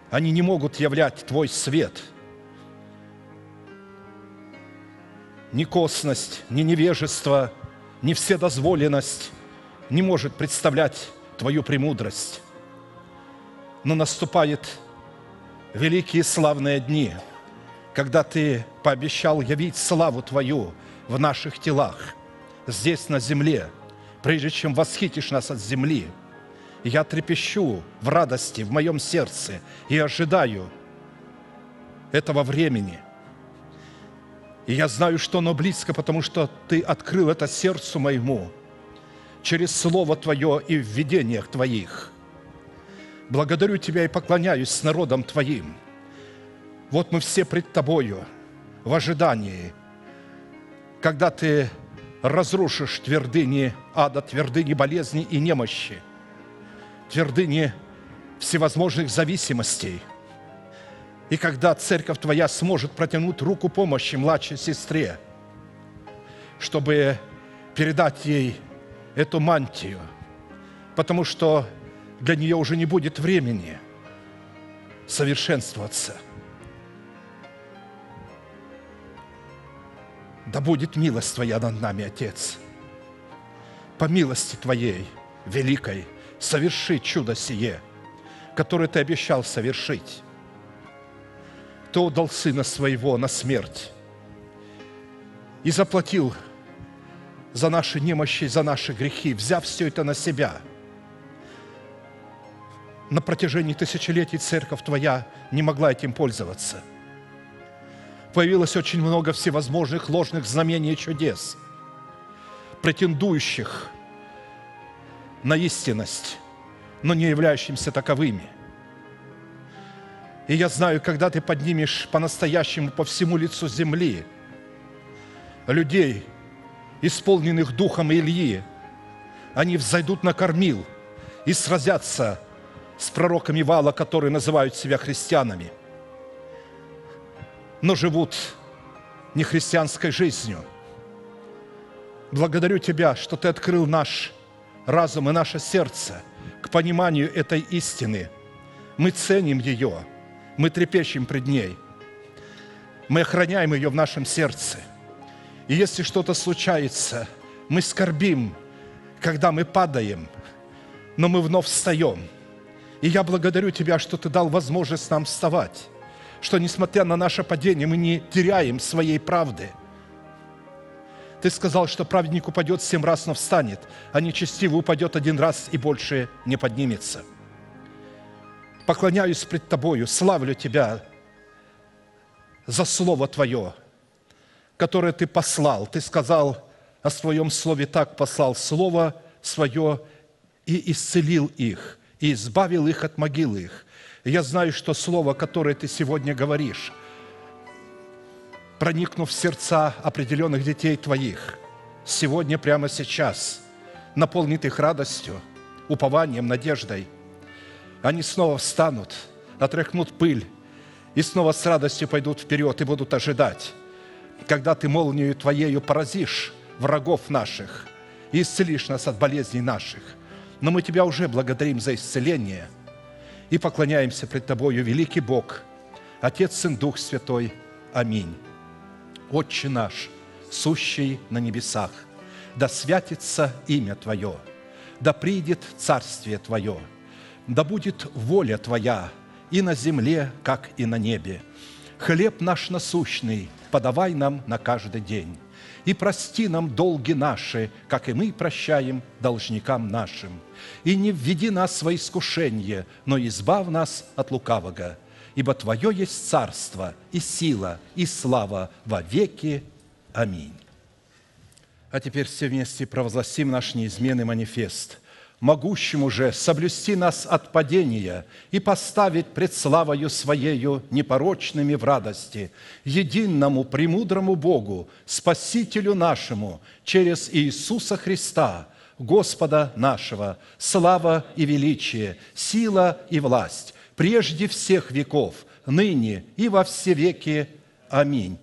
[SPEAKER 1] они не могут являть Твой свет. Ни косность, ни невежество, ни вседозволенность не может представлять Твою премудрость. Но наступает великие славные дни, когда Ты пообещал явить славу Твою в наших телах, здесь на земле, прежде чем восхитишь нас от земли – я трепещу в радости в моем сердце и ожидаю этого времени. И я знаю, что оно близко, потому что Ты открыл это сердцу моему через Слово Твое и в видениях Твоих. Благодарю Тебя и поклоняюсь с народом Твоим. Вот мы все пред Тобою в ожидании, когда Ты разрушишь твердыни ада, твердыни болезни и немощи – твердыни всевозможных зависимостей. И когда церковь твоя сможет протянуть руку помощи младшей сестре, чтобы передать ей эту мантию, потому что для нее уже не будет времени совершенствоваться. Да будет милость Твоя над нами, Отец, по милости Твоей великой – соверши чудо сие. который Ты обещал совершить. Ты отдал Сына Своего на смерть и заплатил за наши немощи, за наши грехи, взяв все это на себя. На протяжении тысячелетий церковь Твоя не могла этим пользоваться. Появилось очень много всевозможных ложных знамений и чудес, претендующих на истинность, но не являющимся таковыми. И я знаю, когда ты поднимешь по-настоящему по всему лицу земли людей, исполненных духом Ильи, они взойдут на кормил и сразятся с пророками Вала, которые называют себя христианами, но живут нехристианской жизнью. Благодарю Тебя, что Ты открыл наш разум и наше сердце к пониманию этой истины. Мы ценим ее, мы трепещем пред ней, мы охраняем ее в нашем сердце. И если что-то случается, мы скорбим, когда мы падаем, но мы вновь встаем. И я благодарю Тебя, что Ты дал возможность нам вставать, что, несмотря на наше падение, мы не теряем своей правды – ты сказал, что праведник упадет семь раз, но встанет, а нечестивый упадет один раз и больше не поднимется. Поклоняюсь пред Тобою, славлю Тебя за Слово Твое, которое Ты послал. Ты сказал о Своем Слове так, послал Слово Свое и исцелил их, и избавил их от могилы их. Я знаю, что Слово, которое Ты сегодня говоришь – проникнув в сердца определенных детей Твоих, сегодня, прямо сейчас, наполнит их радостью, упованием, надеждой. Они снова встанут, отряхнут пыль и снова с радостью пойдут вперед и будут ожидать, когда Ты молнию Твоею поразишь врагов наших и исцелишь нас от болезней наших. Но мы Тебя уже благодарим за исцеление и поклоняемся пред Тобою, великий Бог, Отец, Сын, Дух Святой. Аминь. Отче наш, сущий на небесах, да святится имя Твое, да придет Царствие Твое, да будет воля Твоя и на земле, как и на небе. Хлеб наш насущный подавай нам на каждый день, и прости нам долги наши, как и мы прощаем должникам нашим. И не введи нас во искушение, но избав нас от лукавого – ибо Твое есть царство и сила и слава во веки. Аминь. А теперь все вместе провозгласим наш неизменный манифест – могущему же соблюсти нас от падения и поставить пред славою Своею непорочными в радости, единому премудрому Богу, Спасителю нашему, через Иисуса Христа, Господа нашего, слава и величие, сила и власть, прежде всех веков, ныне и во все веки. Аминь.